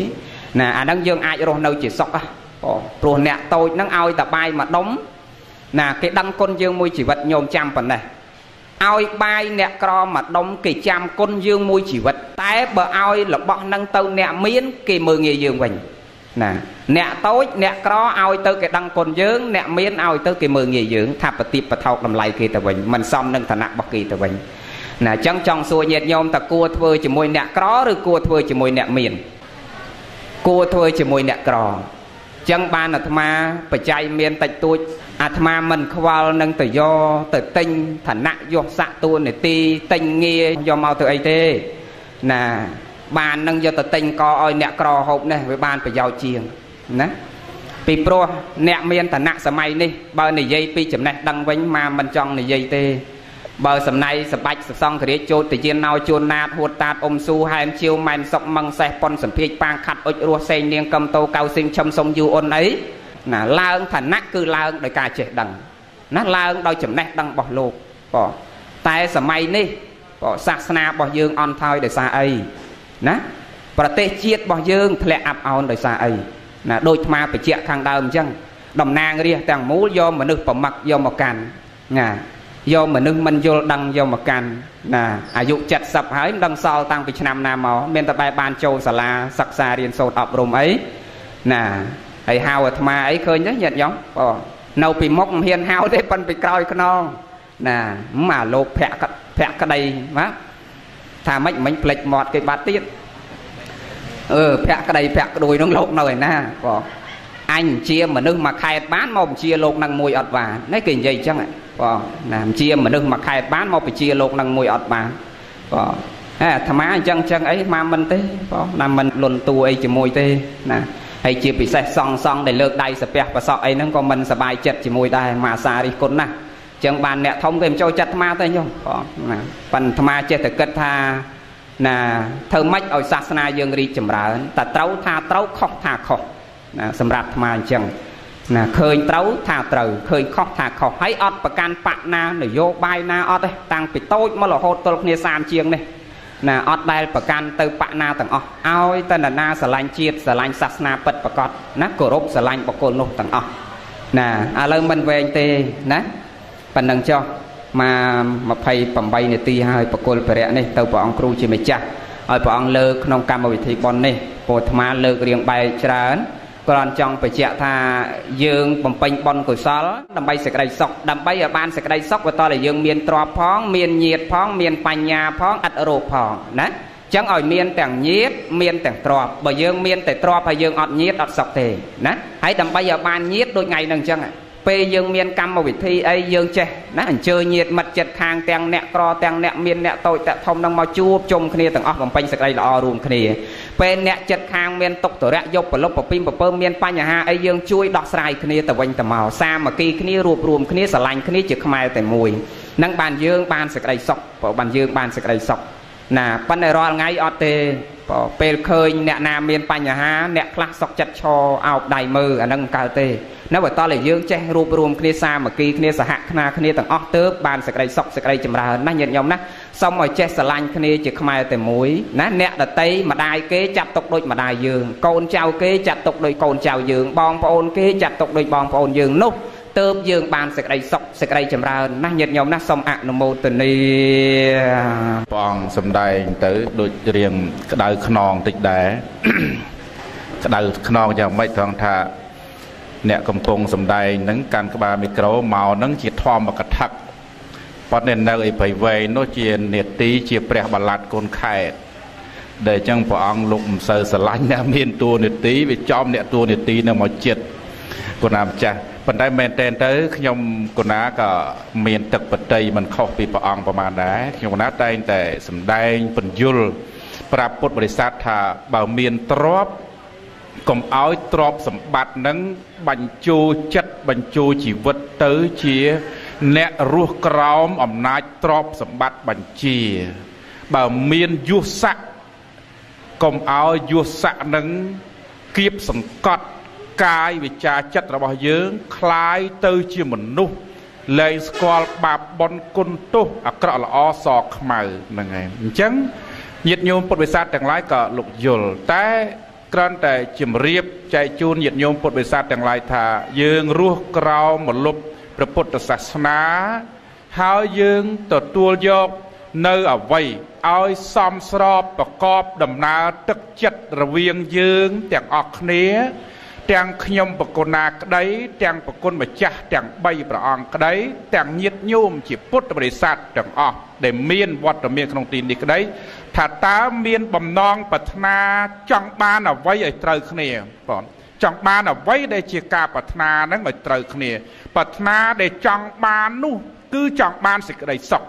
[SPEAKER 2] ណាអាហ្នឹងយើងអាចរស់នៅជាសុខបងព្រោះអ្នកតូចហ្នឹងឲ្យតបាយមួយដុំណាគេដឹងគុណយើងមួយជីវិតញោមចាំប៉ុណ្ណេះឲ្យបាយអ្នកក្រមួយដុំគេចាំគុណយើងមួយជីវិតតែបើឲ្យរបស់នឹងទៅអ្នកមានគេមើងងាយយើងវិញ ណាអ្នកតូចអ្នកក្រឲ្យទៅគេដឹងគុណយើងអ្នកមានឲ្យទៅគេមើងងាយយើងថាប្រតិបថោកតម្លៃគេទៅវិញមិនសមនឹងឋានៈរបស់គេទៅវិញណាអញ្ចឹងចង់សួរញាតិញោមតើគួរធ្វើជាមួយអ្នកក្រឬគួរធ្វើជាមួយអ្នកមានគួរធ្វើជាមួយអ្នកក្រចឹងបានអាត្មាបច្ច័យមានតិចតួចអាត្មាមិនខ្វល់នឹងទៅយកទៅទិញឋានៈយកស័កតួនាទីទិញងារយកមកទៅអីទេណា បាននឹងយកទៅទិញកឲ្យអ្នកក្រហូបនេះវាបានប្រយោជន៍ជាងណាពីព្រោះអ្នកមានឋានៈសម័យនេះបើនិយាយពីចំណេះដឹងវិញមកមិនចង់និយាយទេបើសំណៃសបាច់សសង្ឃរាជចូលទៅជាណោជួនណាតហួតតាតអ៊ំស៊ូហែមជាវម៉ែនសុកមឹងសេះប៉ុនសម្ភាជប៉ាងខាត់អុចរស់សេងនាងកំតោកៅស៊ីងឈឹមសុំយូអ៊ុនអីណាឡើងឋានៈគឺឡើងដោយការចេះដឹងណាឡើងដោយចំណេះដឹងរបស់លោកបងតែសម័យនេះបងសាសនារបស់យើងអន់ថយដោយសារអី ណាប្រទេសជាតិរបស់យើងធ្លាក់អាប់អោនដោយសារអីណាដូចថ្មបច្ចៈខាងដើមអញ្ចឹងតំណាងរាជទាំងមូលយកមនុស្សប្រមឹកយកមកកាន់ណាយកមនុស្សមិនយល់ដឹងយកមកកាន់ណាអាយុ70ហើយមិនដឹងសល់តាំងពីឆ្នាំណាមកមានតែបែបបានចូលសាលាសិក្សារៀនសូត្រអប់រំអីណាហើយហៅអាត្មាអីឃើញទេញាតិញោមបងនៅពីមុខមិនហ៊ានហៅទេប៉ុនពីក្រោយខ្នងណាមកលោកភ័ក្រភ័ក្រក្តីណា ថាម៉េចមិញផ្លេចមាត់គេបាត់ទៀតអឺភ័ក្រក្តីភ័ក្រក្ដួយនោះលោកនៅឯណាបងអញជាមនុស្សមួយខេតបានមកបញ្ជាលោកនឹងមួយអត់បាននេះគេនិយាយអញ្ចឹងបងណាជាមនុស្សមួយខេតបានមកបញ្ជាលោកនឹងមួយអត់បានបងហេអាត្មាអញ្ចឹងអញ្ចឹងអីមកមិនទេបងណាមិនលន់តួអីជាមួយទេណាហើយជាពិសេសសងសងដែលលើកដៃសាពះប្រសក់អីហ្នឹងក៏មិនសบายចិត្តជាមួយដែរមកអាសារិះគុណណាស់អញ្ ចឹងបានអ្នកធំគេមិនចូលចិត្តអាត្មាទេញោមបងណាប៉ិនអាត្មាចេះតែគិតថាណាធ្វើម៉េចឲ្យសាសនាយើងរីកចម្រើនតែត្រូវថាត្រូវខុសថាខុសណាសម្រាប់អាត្មាអញ្ចឹងណាឃើញត្រូវថាត្រូវឃើញខុសថាខុសហើយអត់ប្រកាន់បកណានយោបាយណាអត់ទេតាំងពីតូចមករហូតទល់គ្នា30ជាងនេះណាអត់ដែលប្រកាន់ទៅបកណាទាំងអស់ឲ្យតែនរណាស្រឡាញ់ជាតិស្រឡាញ់សាសនាពិតប្រកបណាគោរពស្រឡាញ់បុគ្គលនោះទាំងអស់ណាឥឡូវមិនវែងទេណា ប៉ុណ្ណឹងចុះមក28នាទីហើយបកគលពរៈនេះទៅព្រះអង្គគ្រូជាម្ចាស់ឲ្យព្រះអង្គលើកក្នុងកម្មវិធីប៉ុននេះពោអាត្មាលើករៀងបែកច្រើនគ្រាន់ចង់បញ្ជាក់ថាយើងបំពេញបុណ្យកុសលដើម្បីសេចក្តីសុខដើម្បីឲ្យបានសេចក្តីសុខបន្តតែយើងមានទ្រព្យផង មានញាតផង មានបញ្ញាផងឥតរោគផងណាចឹងឲ្យមានទាំងញាតមានទាំងទ្រព្យបើយើងមានតែទ្រព្យហើយយើងអត់ញាតអត់សុខទេណាហើយដើម្បីឲ្យបានញាតដូចថ្ងៃហ្នឹងចឹង ពេលយើងមានកម្មវិធីអីយើងចេះណាអញ្ជើញញាតិមិត្តចិត្តខាងទាំងអ្នកក្រទាំងអ្នកមានអ្នកតូចតាក់ធំនឹងមកជួបជុំគ្នាទាំងអស់បំពេញសេចក្តីល្អរួមគ្នាពេលអ្នកចិត្តខាងមានទុកតរៈយកប្រលប់ប្រពីមប្រពើមានបញ្ហាអីយើងជួយដោះស្រាយគ្នាទៅវិញទៅមកសាមគ្គីគ្នារួបរวมគ្នាស្រឡាញ់គ្នាជាខ្មែរតែមួយនឹងបានយើងបានសេចក្តីសុខបានយើងបានសេចក្តីសុខណាប៉ុន្តែរាល់ថ្ងៃអត់ទេ ពេលឃើញអ្នកណាមានបញ្ហាអ្នកខ្លះសុកចិត្តឈរអោបដៃមើលអានឹងកើតទេនៅបើតតែយើងចេះរួបរวมគ្នាសាមគ្គីគ្នាសហខ្នាគ្នាទាំងអស់ទៅបានសេចក្តីសុខសេចក្តីចម្រើនណាញាតិញោមណាសូមឲ្យចេះស្រឡាញ់គ្នាជាខ្មែរតែមួយណាអ្នកដតីម្ដាយគេចាត់ទុកដូចម្ដាយយើងកូនចៅគេចាត់ទុកដូចកូនចៅយើងបងប្អូនគេចាត់ទុកដូចបងប្អូនយើងនោះ ទៅយើងបានសេចក្តីសុខសេចក្តីចម្រើនណាញាតិញោមណាសូមអនុមោទនា
[SPEAKER 3] ព្រះអង្គសំដែងទៅដូចរៀងក្តៅខ្នងតិចដែរក្តៅខ្នងយ៉ាងម៉េចត្រង់ថាអ្នកកំពុងសំដែងហ្នឹងកាន់ក្បាលមីក្រូមកហ្នឹងជាធម្មកថាប៉ុន្តែនៅឯបៃវែងនោះជានេតិជាព្រះបលាត់កូនខេតដែលអញ្ចឹងព្រះអង្គលោកមិនសូវស្រឡាញ់អ្នកមានតួនាទីវាចំអ្នកតួនាទីនៅមកចិត្តគុណាម្ចាស់ ប៉ុន្តែមែនតែនទៅខ្ញុំកូណាក៏មានទឹកបតីមិនខុសពីព្រះអង្គប្រមាណដែរខ្ញុំកូណាតែងតែសំដែងបញ្យលប្រាប់ពុទ្ធបរិស័ទថាបើមានទ្រព្យកុំឲ្យទ្រព្យសម្បត្តិនឹងបញ្ជូចិត្តបញ្ជូជីវិតទៅជាអ្នករស់ក្រោមអំណាចទ្រព្យសម្បត្តិបញ្ជា បើមានយុស័កកុំឲ្យយុស័កនឹងគៀបសង្កត់ កាយវិចាចិត្តរបស់យើងคล้ายទៅជាមនុស្សលែងស្គាល់បាបបន់គុណទោសអាក្រក់ល្អសខ្មៅហ្នឹងហើយអញ្ចឹងញាតិញោមពុទ្ធបរិស័ទទាំងឡាយក៏លោកយល់តែគ្រាន់តែជំរាបចែកជូនញាតិញោមពុទ្ធបរិស័ទទាំងឡាយថាយើងរស់ក្រោមមលុបព្រះពុទ្ធសាសនាហើយយើងទទួលយកនៅអវ័យឲ្យសមស្របប្រកបដំណើរទឹកចិត្តរវាងយើងទាំងអស់គ្នា ទាំងខ្ញុំប្រគុណាក្តី ទាំងប្រគុណម្ចាស់ទាំង3ព្រះអង្គក្តី ទាំងញាតិញោមជាពុទ្ធបរិស័ទទាំងអស់ដែលមានវត្តមានក្នុងទីនេះក្តីថាតើមានបំណងប្រាថ្នាចង់បានអ្វីឲ្យត្រូវគ្នាបងចង់បានអ្វីដែលជាការប្រាថ្នាហ្នឹងឲ្យត្រូវគ្នាប្រាថ្នាដែលចង់បាននោះ គឺចង់បានសេចក្តីសុខ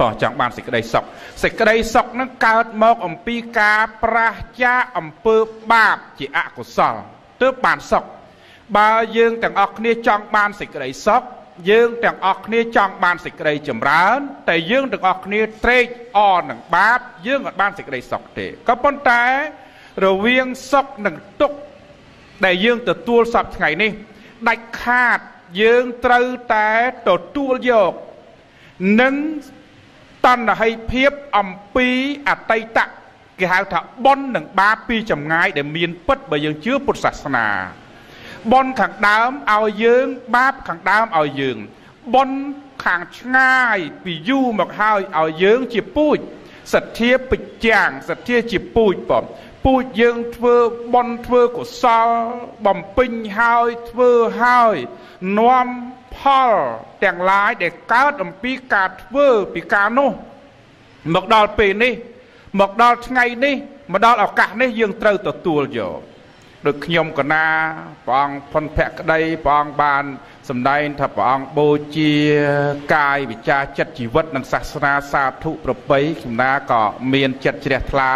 [SPEAKER 3] បោះចង់បានសេចក្តីសុខសេចក្តីសុខនឹងកើតមកអំពីការប្រះចាកអំពើបាបជាអកុសល ទើបបានសុខបើយើងទាំងអស់គ្នាចង់បានសេចក្តីសុខយើងទាំងអស់គ្នាចង់បានសេចក្តីចម្រើន តែយើងទាំងអស់គ្នាត្រេកអរនឹងបាប យើងអត់បានសេចក្តីសុខទេក៏ប៉ុន្តែរវាងសុខនិងទុក្ខដែលយើងទទួលសពថ្ងៃនេះដាច់ខាតយើងត្រូវតែទទួលយកនឹងតណ្ហិភាពអំពីអតីត គេហៅថាបុណ្យនិងបាបពីចម្ងាយដែលមានពិតបើយើងជឿពុទ្ធសាសនាបុណ្យខាងដើមឲ្យយើង បាបខាងដើមឲ្យយើងបុណ្យខាងឆ្ងាយពីយូរមកហើយឲ្យយើងជាពូជសទ្ធាបច្ចាំងសទ្ធាជាពូជបងពូជយើងធ្វើបុណ្យធ្វើកុសលបំពេញហើយធ្វើហើយនាំផលទាំងឡាយដែលកើតអំពីការធ្វើពីការនោះមកដល់ពេលនេះ មកដល់ថ្ងៃនេះមកដល់ឱកាសនេះយើងត្រូវទទួលយកដូចខ្ញុំកណាព្រះអង្គផុនភក្តីព្រះអង្គបានសម្ដែងថាព្រះអង្គបូជាកាយវិចាចិត្តជីវិតនិងសាសនាសាធុប្រពៃខ្ញុំណាក៏មានចិត្តជ្រះថ្លា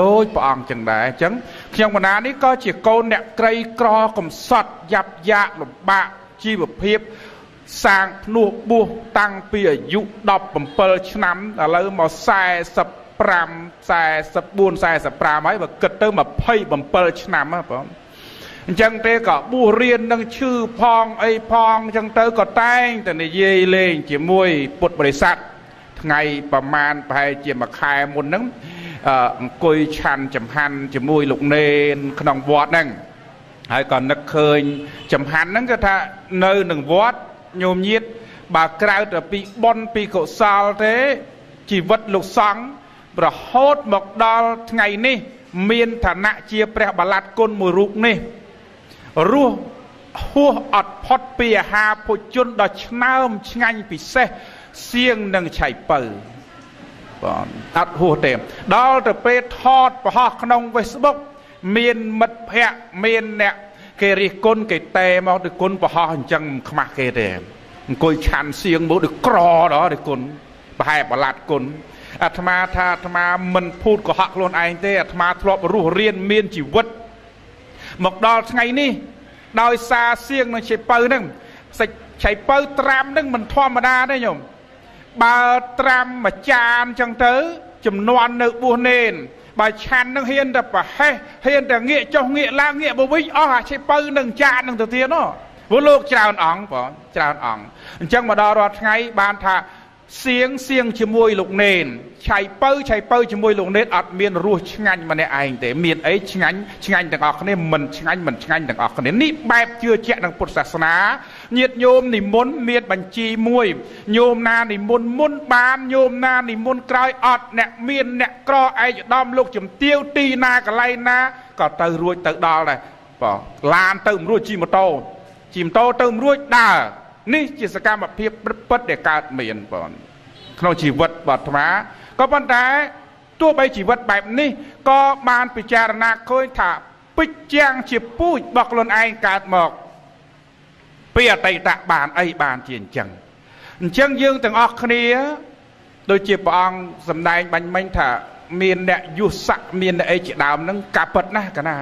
[SPEAKER 3] ដោយព្រះអង្គចឹងដែរអញ្ចឹងខ្ញុំកណានេះក៏ជាកូនអ្នកក្រីក្រកំសត់យ៉ាប់យ៉ាកលំបាកជីវភាពសាងភ្នោះបួសតាំងពីអាយុ17ឆ្នាំឥឡូវមក40 45 44 45ហើយបើគិតទៅ27ឆ្នាំហ៎បងអញ្ចឹងទេក៏បួសរៀននឹងឈឺផងអីផងអញ្ចឹងទៅក៏តែងតែនិយាយលេងជាមួយពុទ្ធបរិស័ទថ្ងៃប្រមាណប្រហែលជាមួយខែមុនហ្នឹងអង្គុយឆាន់ចំហាន់ជាមួយលោកនេនក្នុងវត្តហ្នឹងហើយក៏នឹកឃើញចំហាន់ហ្នឹងគឺថានៅនឹងវត្តញោមញាតបើក្រៅទៅពីបុណ្យពីកុសលទេជីវិតលោកសង្ឃ រហូតមកដល់ថ្ងៃនេះ មានឋានៈជាព្រះបលាត់គុណមួយរូបនេះរស់ហួសអត់ផុតពីអាហារភោជនដ៏ឆ្នើមឆ្ងាញ់ពិសេសសៀងនឹងឆៃពៅបងអត់ហួសទេដល់ទៅពេលថតប្រហោះក្នុង Facebook មានមិត្តភ័ក្តិមានអ្នកគេរិះគន់គេតែមកទៅគុណប្រហោះអញ្ចឹងមិនខ្មាស់គេទេអង្គុយឆាន់សៀងមកដូចក្រដល់ទៅគុណប្រហែលប្រឡាត់គុណ អាត្មាថាអាត្មាមិនភូតកុហកខ្លួនឯងទេអាត្មាធ្លាប់រស់រៀនមានជីវិតមកដល់ថ្ងៃនេះ ដោយសារសៀងនឹងឆៃពៅហ្នឹងសិចឆៃពៅត្រាំហ្នឹងមិនធម្មតាទេញោមបើត្រាំមួយចានចឹងទៅ ចំនួននៅបួសនេនបើឆាន់នឹងហ៊ានតែប្រហែសហ៊ានតែងាកចុះងាកឡើងងាកមកវិញអស់អាឆៃពៅនឹងចាននឹងទៅទៀតណោះព្រោះលោកច្រើនអង្គបងច្រើនអង្គអញ្ចឹងមកដល់រាល់ថ្ងៃបានថា សៀងសៀងជាមួយលោកនេនឆៃពៅឆៃពៅជាមួយលោកនេនអត់មានរសឆ្ងាញ់ម្នាក់ឯងទេមានអីឆ្ងាញ់ឆ្ងាញ់ទាំងអស់គ្នាមិនឆ្ងាញ់មិនឆ្ងាញ់ទាំងអស់គ្នានេះបែបជឿជាក់នឹងពុទ្ធសាសនាញាតិញោមនិមន្តមានបញ្ជីមួយញោមណានិមន្តមុនបានញោមណានិមន្តក្រោយអត់អ្នកមានអ្នកក្រឯកឧត្តមលោកជំទាវទីណាកន្លែងណាក៏ទៅរួចទៅដល់ដែរបងឡានទៅមិនរួចជិះម៉ូតូជិះម៉ូតូទៅមិនរួចដើរ នេះជាសកម្មភាពពិតដែលកើតមានបងក្នុងជីវិតបអាត្មាក៏ប៉ុន្តែទោះបីជីវិតបែបនេះក៏បានពិចារណាឃើញថាពិជ្ចាំងជាពូជរបស់ខ្លួនឯងកើតមកពីអតីតបានអីបានជាអញ្ចឹងអញ្ចឹងយើងទាំងអស់គ្នា ដូចជាព្រះអង្គសម្ដែងបាញ់មិញថាមានអ្នកយុស័កមានអ្នកអីជាដើមហ្នឹងកាពិតណាស់កណា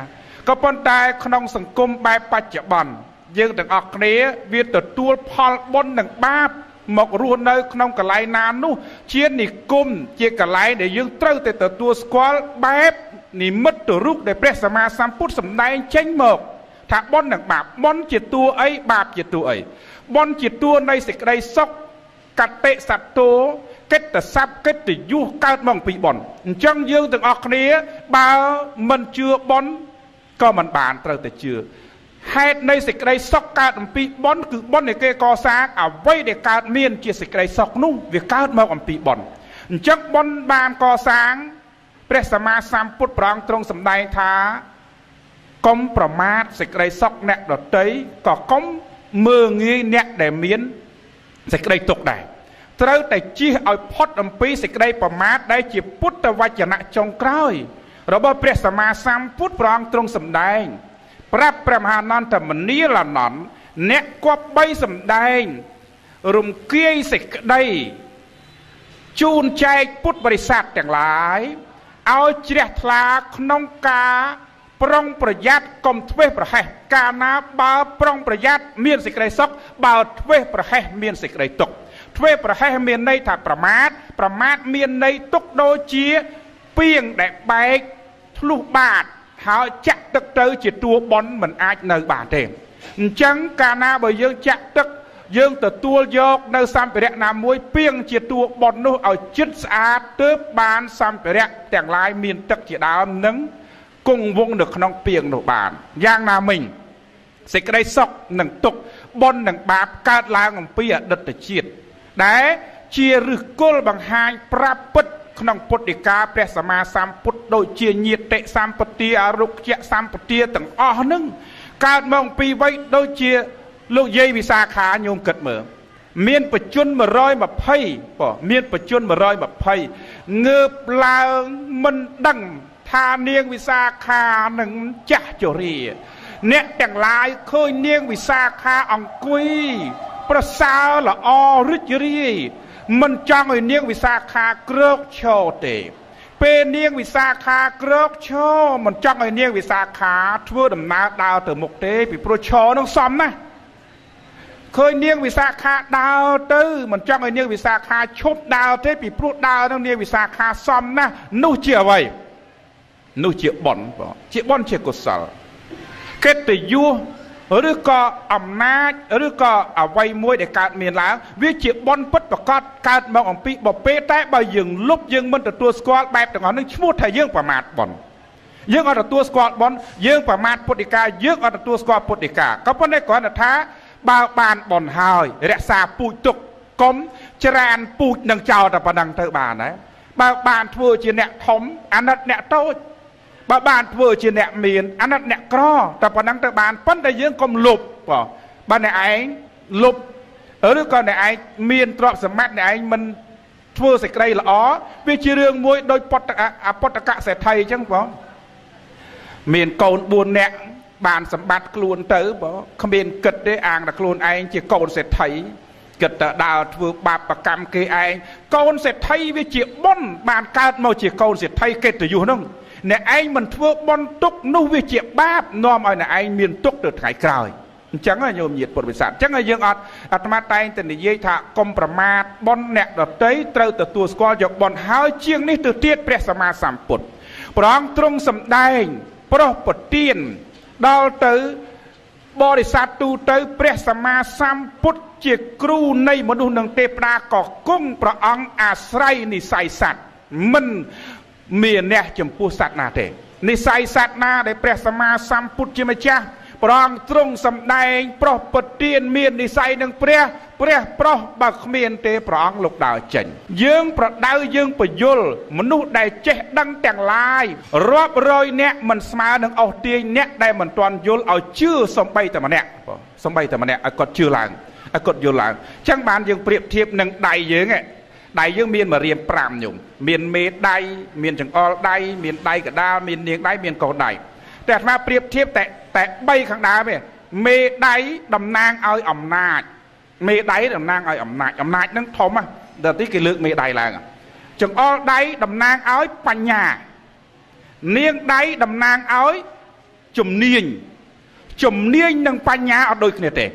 [SPEAKER 3] ក៏ប៉ុន្តែក្នុងសង្គមបែបបច្ចុប្បន្ន យើងទាំងអស់គ្នា វាទទួលផលបុណ្យនិងបាបមករស់នៅ ក្នុងកន្លែងណានោះ ជានិគមជាកន្លែងដែលយើងត្រូវតែទទួលស្គាល់បែបនិមិត្តរូបដែលព្រះសម្មាសម្ពុទ្ធសម្ដែងចេញមកថាបុណ្យនិងបាបបុណ្យជាតួអីបាបជាតួអីបុណ្យជាតួនៃសេចក្តីសុខកតិសត្វោកិត្តស័ព្ទកិត្តិយសកើតមកពីបុណ្យអញ្ចឹងយើងទាំងអស់គ្នា បើមិនជឿបុណ្យក៏មិនបានត្រូវតែជឿ ហេតុនៃសេចក្តីសុខកើតអំពីបុណ្យគឺបុណ្យដែលគេកសាងអ្វីដែលកើតមានជាសេចក្តីសុខនោះវាកើតមកអំពីបុណ្យអញ្ចឹងបុណ្យបានកសាងព្រះសម្មាសម្ពុទ្ធប្រងទ្រង់សម្ដែងថាកុំប្រមាថសេចក្តីសុខអ្នកដតីក៏កុំមើងងាយអ្នកដែលមានសេចក្តីទុក្ខដែរត្រូវតែជៀសឲ្យផុតអំពីសេចក្តីប្រមាថដែលជាពុទ្ធវចនៈចុងក្រោយរបស់ព្រះសម្មាសម្ពុទ្ធព្រះអង្គទ្រង់សម្ដែង ប្រាប់ព្រះមហានន្តមនាលអនន្តអ្នកគប្បីសម្ដែង រំគាយសេចក្តីជូនចែកពុទ្ធបរិស័ទទាំងឡាយឲ្យជ្រះថ្លាក្នុងការប្រុងប្រយ័ត្នកុំធ្វេសប្រហែសកាលណាបើប្រុងប្រយ័ត្នមានសេចក្តីសុខបើធ្វេសប្រហែសមានសេចក្តីទុក្ខធ្វេសប្រហែសមានន័យថាប្រមាថប្រមាថមានន័យទុក្ខដូចជា ពីងដែលបែកធ្លុះបាត ហើយចាក់ទឹកទៅជាតួបនមិនអាចនៅបានទេអញ្ចឹងកាលណាបើយើងចាក់ទឹកយើងទទួលយកនៅសម្ភារៈណាមួយពីងជាតួបននោះឲ្យចិត្តស្អាតទើបបានសម្ភារៈទាំងឡាយមានទឹកជាដើមនឹងគង់វងនៅក្នុងពីងនោះបានយ៉ាងណាមិញសេចក្តីសុខនិងទុក្ខបុណ្យនិងបាបកើតឡើងអំពីអតីតជាតិដែលជាឫសគល់បង្ហាញប្រាប់ពិត ក្នុងពុទ្ធដីកាព្រះសម្មាសម្ពុទ្ធដូចជាញាតិសម្បទាអរុក្យសម្បទាទាំងអស់ហ្នឹងកើតមកពីវ័យដូចជាលោកយាយវិសាខាញោមគិតមើលមានបច្ចុន120បងមានបច្ចុន120ងើបឡើងមិនដឹងថានាងវិសាខានឹងចាស់ជរា អ្នកទាំងឡាយឃើញនាងវិសាខាអង្គុយប្រសើរល្អរីករាយ មិនចង់ឲ្យនាងវិសាខាក្រោកឈរទេពេលនាងវិសាខាក្រោកឈរមិនចង់ឲ្យនាងវិសាខា ធ្វើដំណើរដើរទៅមុខទេ ពីព្រោះឈរនឹងសំណាស់ឃើញនាងវិសាខាដើរទៅមិនចង់ឲ្យនាងវិសាខាឈប់ដើរទេពីព្រោះដើរនឹងនាងវិសាខាសំណាស់នោះជាអ្វីនោះជាបុណ្យបងជាបុណ្យជាកុសលកិត្តិយស ឬក៏អំណាចឬក៏អ្វីមួយដែលកើតមានឡើងវាជាបនពិតប្រកបកើតមកអំពីបពេតែបើយើងលុបយើងមិនទទួលស្គាល់បែបទាំងអស់នឹងឈ្មោះថាយើងប្រមាថបនយើងអត់ទទួលស្គាល់បនយើងប្រមាថពុទ្ធិកាយើងអត់ទទួលស្គាល់ពុទ្ធិកាក៏ប៉ុន្តែគ្រាន់តែថាបើបានបនហើយ រក្សាពូជទុកកុំច្រានពូជនឹងចោលតែប៉ុណ្ណឹងទៅបានណាបើបានធ្វើជាអ្នកធំអាណិតអ្នកតូច បើបានធ្វើជាអ្នកមានអាណិតអ្នកក្រតែប៉ុណ្ណឹងទៅបានប៉ុន្តែយើងកុំលុបបងបើអ្នកឯងលុបឬក៏អ្នកឯងមានទ្រព្យសម្បត្តិអ្នកឯងមិនធ្វើសេចក្តីល្អវាជារឿងមួយដោយពតអពតកសេដ្ឋីអញ្ចឹងបងមានកូន4នាក់បានសម្បត្តិខ្លួនទៅបងគ្មានគិតទេអាងតែខ្លួនឯងជាកូនសេដ្ឋីគិតតែដើរធ្វើបាបប្រកម្មគេឯងកូនសេដ្ឋីវាជាបុណ្យបានកើតមកជាកូនសេដ្ឋីកិត្តិយសនោះ អ្នកឯងមិនធ្វើបុណ្យទុកនោះវាជាបាបនាំឲ្យអ្នកឯងមានទុកទៅថ្ងៃក្រោយអញ្ចឹងញោមញាតពុទ្ធវិស័តអញ្ចឹងយើងអត់អាត្មាតែងតែនិយាយថាកុំប្រមាថបុណ្យអ្នកដតីត្រូវទទួលស្គាល់យកបុណ្យហើយជាងនេះទៅទៀតព្រះសម្មាសម្ពុទ្ធព្រះអង្គទ្រង់សម្ដែងប្រោះប្រទានដល់ទៅបរិស័ទទូទៅព្រះសម្មាសម្ពុទ្ធជាគ្រូនៃមនុស្សនិងទេវតាក៏គង់ព្រះអង្គអាស្រ័យនិស័យសัตว์មិន មានអ្នកចំពោះសត្វណាទេនិស័យសត្វណាដែលព្រះសម្មាសម្ពុទ្ធជាម្ចាស់ព្រះអង្គទ្រង់សម្ដែង ប្រុសប្រទានមាននិស័យនឹងព្រះ ព្រះប្រុសបើគ្មានទេព្រះអង្គលោកដើរចេញ យើងប្រដៅយើងពយលមនុស្សដែលចេះដឹងទាំងឡាយរាប់រយអ្នកមិនស្មើនឹងអស់ទាញអ្នកដែលមិនទាន់យល់ឲ្យជឿសំបីតែម្នាក់សំបីតែម្នាក់ឲ្យគាត់ជឿឡើងឲ្យគាត់យល់ឡើងអញ្ចឹងបានយើងប្រៀបធៀបនឹងដៃយើង ដៃយើងមានមករៀម5ញោមមានមេដៃមានចង្អុលដៃមានដៃកដាលមាននាងដៃមានកោដៃតែអាត្មាប្រៀបធៀបតែតែ3ខាងដើមទេមេដៃតំណាងឲ្យអំណាចមេដៃតំណាងឲ្យអំណាចអំណាចនឹងធំណាដល់ទីគេលើកមេដៃឡើងចង្អុលដៃតំណាងឲ្យបញ្ញា នាងដៃតំណាងឲ្យជំនាញជំនាញនិងបញ្ញាអត់ដូចគ្នាទេ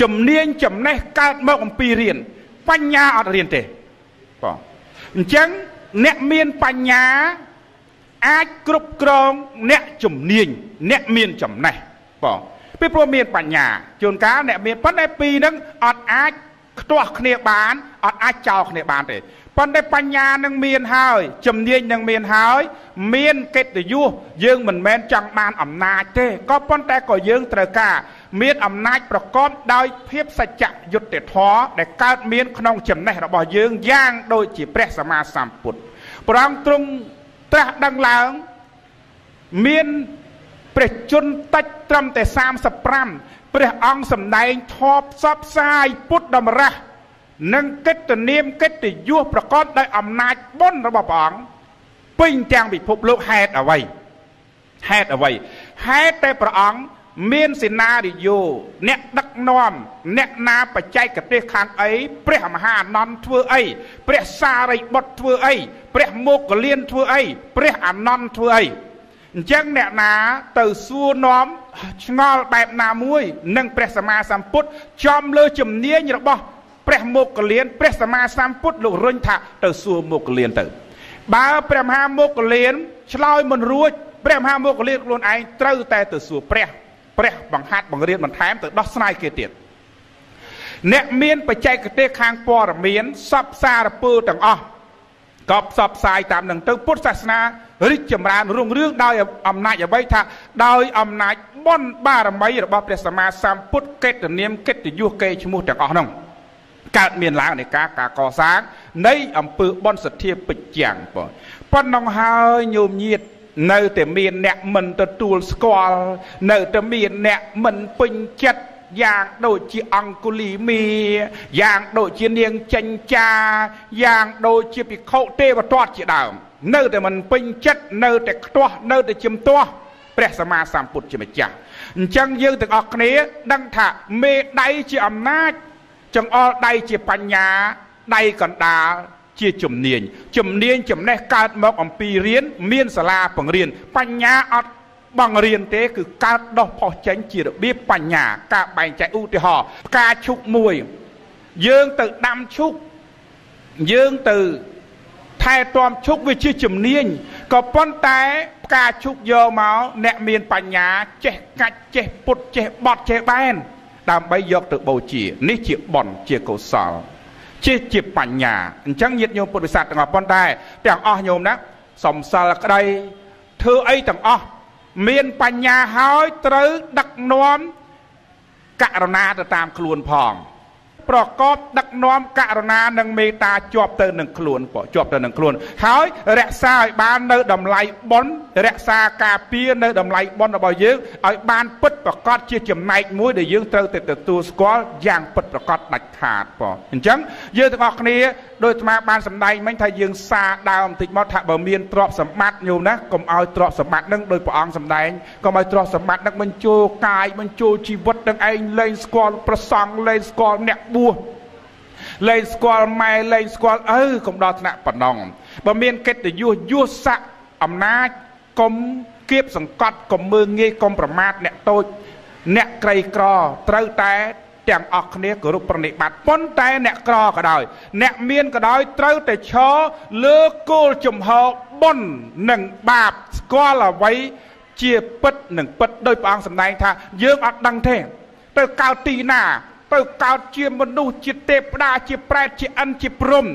[SPEAKER 3] ជំនាញចំណេះកើតមកអំពីរៀន បញ្ញាអត់រៀនទេបងអញ្ចឹងអ្នកមានបញ្ញាអាចគ្រប់គ្រងអ្នកជំនាញអ្នកមានចំណេះបងពីព្រោះមានបញ្ញាជួនកាលអ្នកមានប៉ុន្តែពីរហ្នឹងអត់អាចខ្ទាស់គ្នាបានអត់អាចចោលគ្នាបានទេប៉ុន្តែបញ្ញានឹងមានហើយជំនាញនឹងមានហើយ មានកិត្តិយសយើងមិនមែនចង់បានអំណាចទេក៏ប៉ុន្តែក៏យើងត្រូវការ មានអំណាចប្រកបដោយភាពសច្ចយុត្តិធម៌ដែលកើតមានក្នុងចំណេះរបស់យើងយ៉ាងដូចជាព្រះសម្មាសម្ពុទ្ធព្រះអង្គទ្រង់ត្រាស់ដឹងឡើងមានព្រះជន្មតិចត្រឹមតែ35ព្រះអង្គសម្ដែងធបផ្សព្វផ្សាយពុទ្ធតម្រាស់និងកិត្តិនាមកិត្តិយសប្រកបដោយអំណាចបុណ្យរបស់ព្រះអង្គពេញទាំងពិភពលោកហេតុអ្វីហេតុអ្វីហេតុតែព្រះអង្គ មានសេនារីយ៉ូអ្នកដឹកនាំអ្នកណាបច្ចេកទេសខាងអីព្រះមហាអនន្តធ្វើអីព្រះសារីបុត្រធ្វើអីព្រះមុគលានធ្វើអីព្រះអនន្តធ្វើអីអញ្ចឹងអ្នកណាទៅសួរនាំឆ្ងល់បែបណាមួយនឹងព្រះសម្មាសម្ពុទ្ធចំលើជំនាញរបស់ព្រះមុគលានព្រះសម្មាសម្ពុទ្ធលោករុញថាទៅសួរមុគលានទៅ បើព្រះមហាមុគលានឆ្លើយមិនរួចព្រះមហាមុគលានខ្លួនឯងត្រូវតែទៅសួរព្រះ ព្រះបង្ហាត់បង្រៀនបន្ថែមទៅដោះស្រាយគេទៀតអ្នកមានបច្ចេកទេសខាងព័ត៌មានសពសារពើទាំងអស់ក៏ផ្សព្វផ្សាយតាមនឹងទៅពុទ្ធសាសនារីកចម្រើនរុងរឿងដោយអំណាចអ្វីថាដោយអំណាចបុណ្យបារមីរបស់ព្រះសម្មាសម្ពុទ្ធកិត្តិនាមកិត្តិយសកេរ្តិ៍ឈ្មោះទាំងអស់នោះកើតមានឡើងនៃការការកសាងនៃអង្គើបុណ្យសទ្ធាពេជ្ចាំងបងប៉ុណ្ណឹងហើយញោមញាត នៅតែមានអ្នកមិនទទួលស្គាល់នៅតែមានអ្នកមិនពេញចិត្តយ៉ាងដូចជាអង្គុលីមីយ៉ាងដូចជានាងចិញ្ចាយ៉ាងដូចជាភិក្ខុទេវទត្តជាដើម នៅតែមិនពេញចិត្តនៅតែខ្ទាស់នៅតែជំទាស់ព្រះសម្មាសម្ពុទ្ធជាម្ចាស់អញ្ចឹងយើងទាំងអស់គ្នា ដឹងថាមេដៃជាអំណាចចង្អុលដៃជាបញ្ញាដៃកណ្ដាល ជាជំនាញជំនាញចំណេះកើតមកអំពីរៀនមានសាលាបង្រៀនបញ្ញាអត់បង្រៀនទេគឺកើតដោះផុសចេញជារបៀបបញ្ញា ការបែងចែកឧទាហរណ៍ផ្កាឈុកមួយយើងទៅដាំឈុកយើងទៅថែទាំឈុកវាជាជំនាញក៏ប៉ុន្តែផ្កាឈុកយកមកអ្នកមានបញ្ញាចេះកាច់ចេះពុតចេះបត់ចេះបែនដើម្បីយកទៅបូជា នេះជាបុណ្យជាកុសល ជាជាបញ្ញាអញ្ចឹងញាតិញោមពុទ្ធវិស័ទទាំងអស់ប៉ុន្តែទាំងអស់ញោមណាសំសិលក្តីធ្វើអីទាំងអស់មានបញ្ញាហើយត្រូវដឹកនាំករណាទៅតាមខ្លួនផង ប្រកបដឹកនាំករណានិងមេត្តាជាប់ទៅនឹងខ្លួនបងជាប់ទៅនឹងខ្លួន ហើយរក្សាឲ្យបាននៅតម្លៃបុណ្យរក្សាការពារនៅតម្លៃបុណ្យរបស់យើងឲ្យបានពិតប្រកបជាចំណែកមួយដែលយើងត្រូវតែទទួលស្គាល់យ៉ាងពិតប្រកបដាច់ខាតបងអញ្ចឹងយើងទាំងអស់គ្នាដោយអាត្មាបានសម្ដែងមិញថាយើងសារដើមបន្តិចមកថាបើមានទ្រព្យសម្បត្តិញោមណាកុំឲ្យទ្រព្យសម្បត្តិនឹងដោយព្រះអង្គសម្ដែងកុំឲ្យទ្រព្យសម្បត្តិនឹងបញ្ចូលកាយបញ្ចូលជីវិតនឹងឯងលែងស្គាល់ប្រសង់លែងស្គាល់អ្នកបួសលែងស្គាល់ម៉ែលែងស្គាល់ឪកុំដល់ថ្នាក់ប៉ុណ្ណឹងបើមានកិត្តិយសយសស័កអំណាចកុំគៀបសង្កត់កុំមើងងាយកុំប្រមាថអ្នកតូចអ្នកក្រីក្រត្រូវតែទាំងអស់គ្នាគោរពប្រណិប័តប៉ុន្តែអ្នកក្រក៏ដោយ អ្នកមានក៏ដោយត្រូវតែឈរលើគោលជំហរបុណ្យនិងបាបស្គាល់អ្វីជាពិតនិងពិតដោយព្រះអង្គសម្ដែងថាយើងអត់ដឹងទេទៅកើតទីណា ទៅកើតជាមនុស្សជាទេវតាជាប្រែតជាអិនជាព្រំ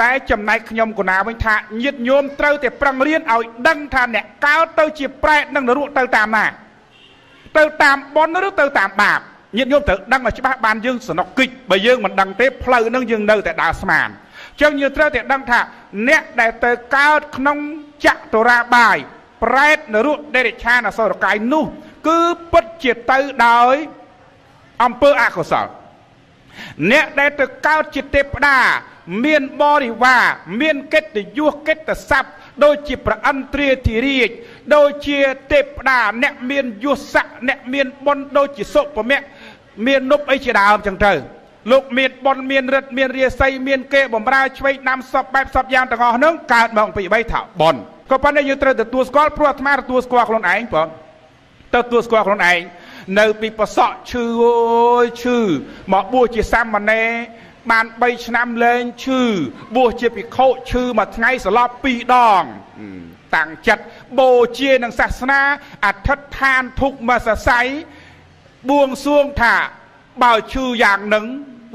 [SPEAKER 3] តែចំណែកខ្ញុំកណាវិញថាញាតញោមត្រូវតែប្រឹងរៀនឲ្យដឹងថាអ្នកកើតទៅជាប្រែតនិងនរកទៅតាមណាទៅតាមបុណ្យឬទៅតាមបាបញាតិញោមត្រូវដឹងឲ្យច្បាស់បានយើងសំណុកគិចបើយើងមិនដឹងទេផ្លូវនឹងយើងនៅតែដើរស្មានអញ្ចឹងយើងត្រូវតែដឹងថាអ្នកដែលទៅកើតក្នុងចតុរាបាយប្រែតនរកដេរិឆានអសរកាយនោះ គឺពិតជាទៅដោយអំពើអកុសល អ្នកដែលទៅកើតជាទេពតាមានបរិវារមានកិត្តិយសកិត្តិស័ព្ទដូចជាប្រអិនត្រាធិរាជដូចជាទេពតាអ្នកមានយសស័កអ្នកមានបុណ្យដូចជាសុពមៈមាននប់អីជាដើមចឹងទៅលោកមានបុណ្យមានរិទ្ធមានរាសីមានគេបំរើឆ្វេងដាំសពបែបសពយ៉ាងទាំងអស់ហ្នឹងកើតមកពីបីថាបុណ្យក៏ប៉ុន្តែយើងត្រូវទទួលស្គាល់ព្រោះអាត្មាទទួលស្គាល់ខ្លួនឯងបងទៅទទួលស្គាល់ខ្លួនឯង នៅពីប្រសក់ឈឺអូយឈឺមកបួសជាសាមណេរបាន3ឆ្នាំលែងឈឺបួសជាភិក្ខុឈឺមួយថ្ងៃសន្លប់2ដងតាំងចិត្តបូជានឹងសាសនាអធិដ្ឋានធុកមកសរសៃបួងសួងថាបើឈឺយ៉ាងនឹង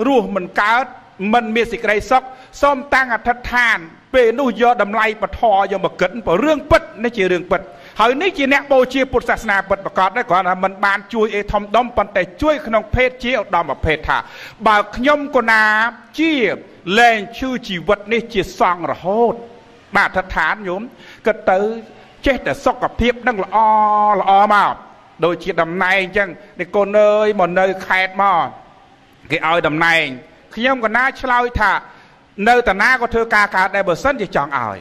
[SPEAKER 3] រស់មិនកើតមិនមានសេចក្តីសុខសូមតាំងអធិដ្ឋានពេលនោះយកតម្លៃពធយកមកគិតព្រោះរឿងពិតនេះជារឿងពិត ហើយនេះជាអ្នកបូជាពុទ្ធសាសនាពិតប្រកបដែរគ្រាន់តែមិនបានជួយអីធំដុំប៉ុន្តែជួយក្នុងភេទជាឧត្តមភេទថាបើខ្ញុំកណាជាលែងឈឺជីវិតនេះជាសង្ឃរហូត បាទអធិដ្ឋានញោមគិតទៅចេះតែសុខភាពនឹងល្អល្អមកដូចជាតំណែងអញ្ចឹងនេះកូនអើយមកនៅខេតមកគេឲ្យតំណែងខ្ញុំកណាឆ្លើយថា នៅតាណាក៏ធ្វើការកើតដែរបើសិនជាចង់ឲ្យ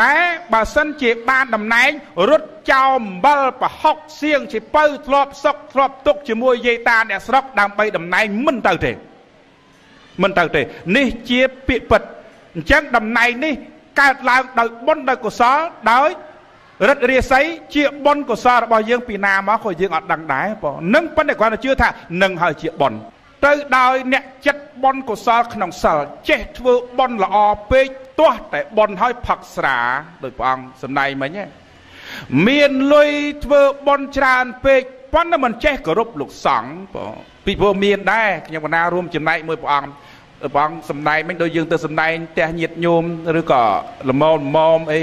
[SPEAKER 3] តែបើសិនជាបានតំណែងរត់ចោលអំបិលប្រហុកសៀងជាពៅធ្លាប់សុកធ្លាប់ទុកជាមួយយាយតាអ្នកស្រុកដើម្បីតំណែងមិនទៅទេមិនទៅទេ នេះជាពាក្យពិតអញ្ចឹងតំណែងនេះកើតឡើងដោយបុណ្យដោយកុសលដោយរិទ្ធរាសីជាបុណ្យកុសលរបស់យើងពីណាមកក៏យើងអត់ដឹងដែរបងនឹងប៉ុន្តែគ្រាន់តែជឿថានឹងហើយជាបុណ្យ ទៅដោយអ្នកចិត្តបុណ្យកុសលក្នុងសិលចេះធ្វើបុណ្យល្អពេកទាស់តែបុណ្យហើយផឹកស្រាដោយព្រះអង្គសំដែងមិញមានលុយធ្វើបុណ្យច្រើនពេកប៉ុន្តែមិនចេះគោរពលោកសង្ឃបងពីព្រោះមានដែរខ្ញុំកណារួមចំណែកមួយព្រះអង្គព្រះអង្គសំដែងមិញដូចយើងទៅសំដែងផ្ទះញាតញោមឬក៏លមលមមអី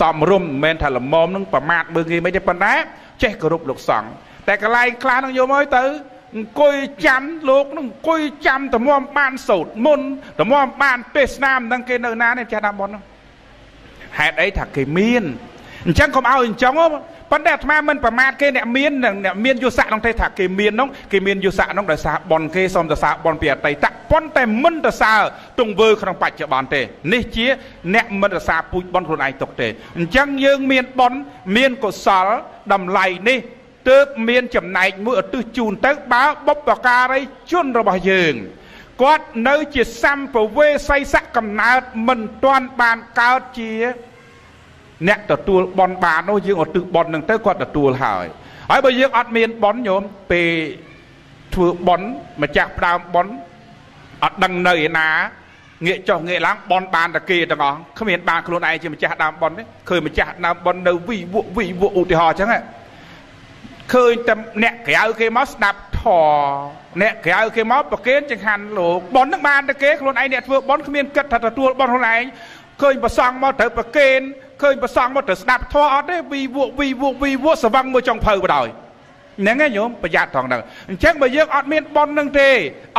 [SPEAKER 3] សំរុំមិនមែនថាលមមនឹងប្រមាថមើលគេមិនទេប៉ុន្តែចេះគោរពលោកសង្ឃតែកន្លែងខ្លះនឹងយមហើយទៅ អង្គុយចាំលោកនឹងអង្គុយចាំតម្រាំបានសោតមុនតម្រាំបានទេសនាមិនដឹងគេនៅណានេះចាស់តាមប៉ុននោះហេតុអីថាគេមានអញ្ចឹងកុំឲ្យអញ្ចឹងប៉ុន្តែអាត្មាមិនប្រមាថគេអ្នកមានអ្នកមានយុស័កក្នុងទេថាគេមាននោះគេមានយុស័កនោះដោយសារបនគេសូមទៅសារបនពីអតីតប៉ុន្តែមិនទៅសារទង្វើក្នុងបច្ចុប្បន្នទេនេះជាអ្នកមិនទៅសារពូជបនខ្លួនឯងទុកទេអញ្ចឹងយើងមានបនមានកុសលតម្លៃនេះ ទើបមានចំណែកមួយឧទ្ទិសជូនទៅបើបុព្វការីជនរបស់យើងគាត់នៅជាសម្ពវេស័យសកំណើតមិនទាន់បានកើតជា អ្នកទទួលបនបាននោះយើងឧទ្ទិសបននឹងទៅគាត់ទទួលហើយហើយបើយើងអត់មានបនញោមពេលធ្វើបនម្ចាស់ផ្ដើមបនអត់ដឹងនៅឯណាងាកចុះងាកឡើងបនបានតែគេទាំងអស់គ្មានបានខ្លួនឯងជាម្ចាស់ដើមបនទេឃើញម្ចាស់ដើមបននៅវិវក់វិវក់ឧទាហរណ៍អញ្ចឹង ឃើញតែអ្នកក្រៅគេមកស្ដាប់ធរអ្នកក្រៅគេមកប្រគេនចង្ហាន់លោកបននឹងបានតែគេខ្លួនឯងអ្នកធ្វើបនគ្មានគិតថាទទួលបនខ្លួនឯងឃើញប្រសងមកត្រូវប្រគេនឃើញប្រសងមកត្រូវស្ដាប់ធរអត់ទេវីវក់វីវក់វីវក់សវឹងមួយចុងភៅបដ ாய் ហ្នឹងឯងញោមប្រយ័ត្នថងហ្នឹងអញ្ចឹងបើយើងអត់មានប៉ុនហ្នឹងទេ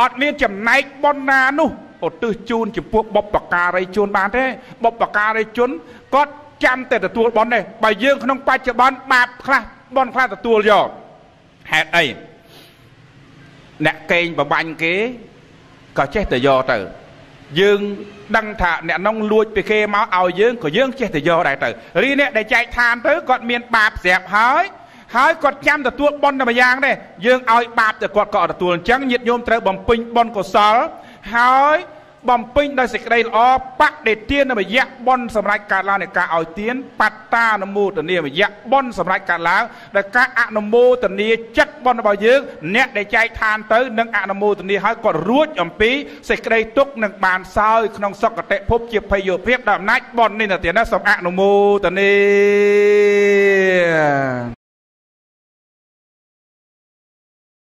[SPEAKER 3] អត់មានចំណែកប៉ុនណានោះឧទ្ទិសជូនចំពោះបុព្វការីជនបានទេបុព្វការីជនគាត់ចាំតែទទួលប៉ុនទេបើយើងក្នុងបច្ចុប្បន្នបាបខ្លះ ប៉ុនខ្លះទទួលយកហេតុអីអ្នកកេងបបាញ់គេក៏ចេះតែយកទៅ យើងដឹងថាអ្នកនងលួចពីគេមកឲ្យយើងក៏យើងចេះតែយកដែរទៅរីអ្នកដែលចែកឋានទៅគាត់មានបាបស្រាប់ហើយហើយគាត់ចាំទទួលបុណ្យតែម្យ៉ាងដែរយើងឲ្យបាបទៅគាត់ក៏ទទួលអញ្ចឹងញាតិញោមត្រូវបំពេញបុណ្យកុសលហើយ បំពេញដោយសេចក្តីល្អបដិទាននមយៈបុណ្យសម្រាប់កើតឡើងនៃការឲ្យទានបត្តានមោទនីមយៈបុណ្យសម្រាប់កើតឡើងដោយការអនុមោទនីចិត្តបុណ្យរបស់យើងអ្នកដែលចែកឋានទៅនឹងអនុមោទនីឲ្យគាត់រួចអំពីសេចក្តីទុកនឹងបានសោយក្នុងសុគតិភពជាភ័យយោភាពដោយអំណាចបុណ្យនេះទៅទៀតណាសូមអនុមោទនី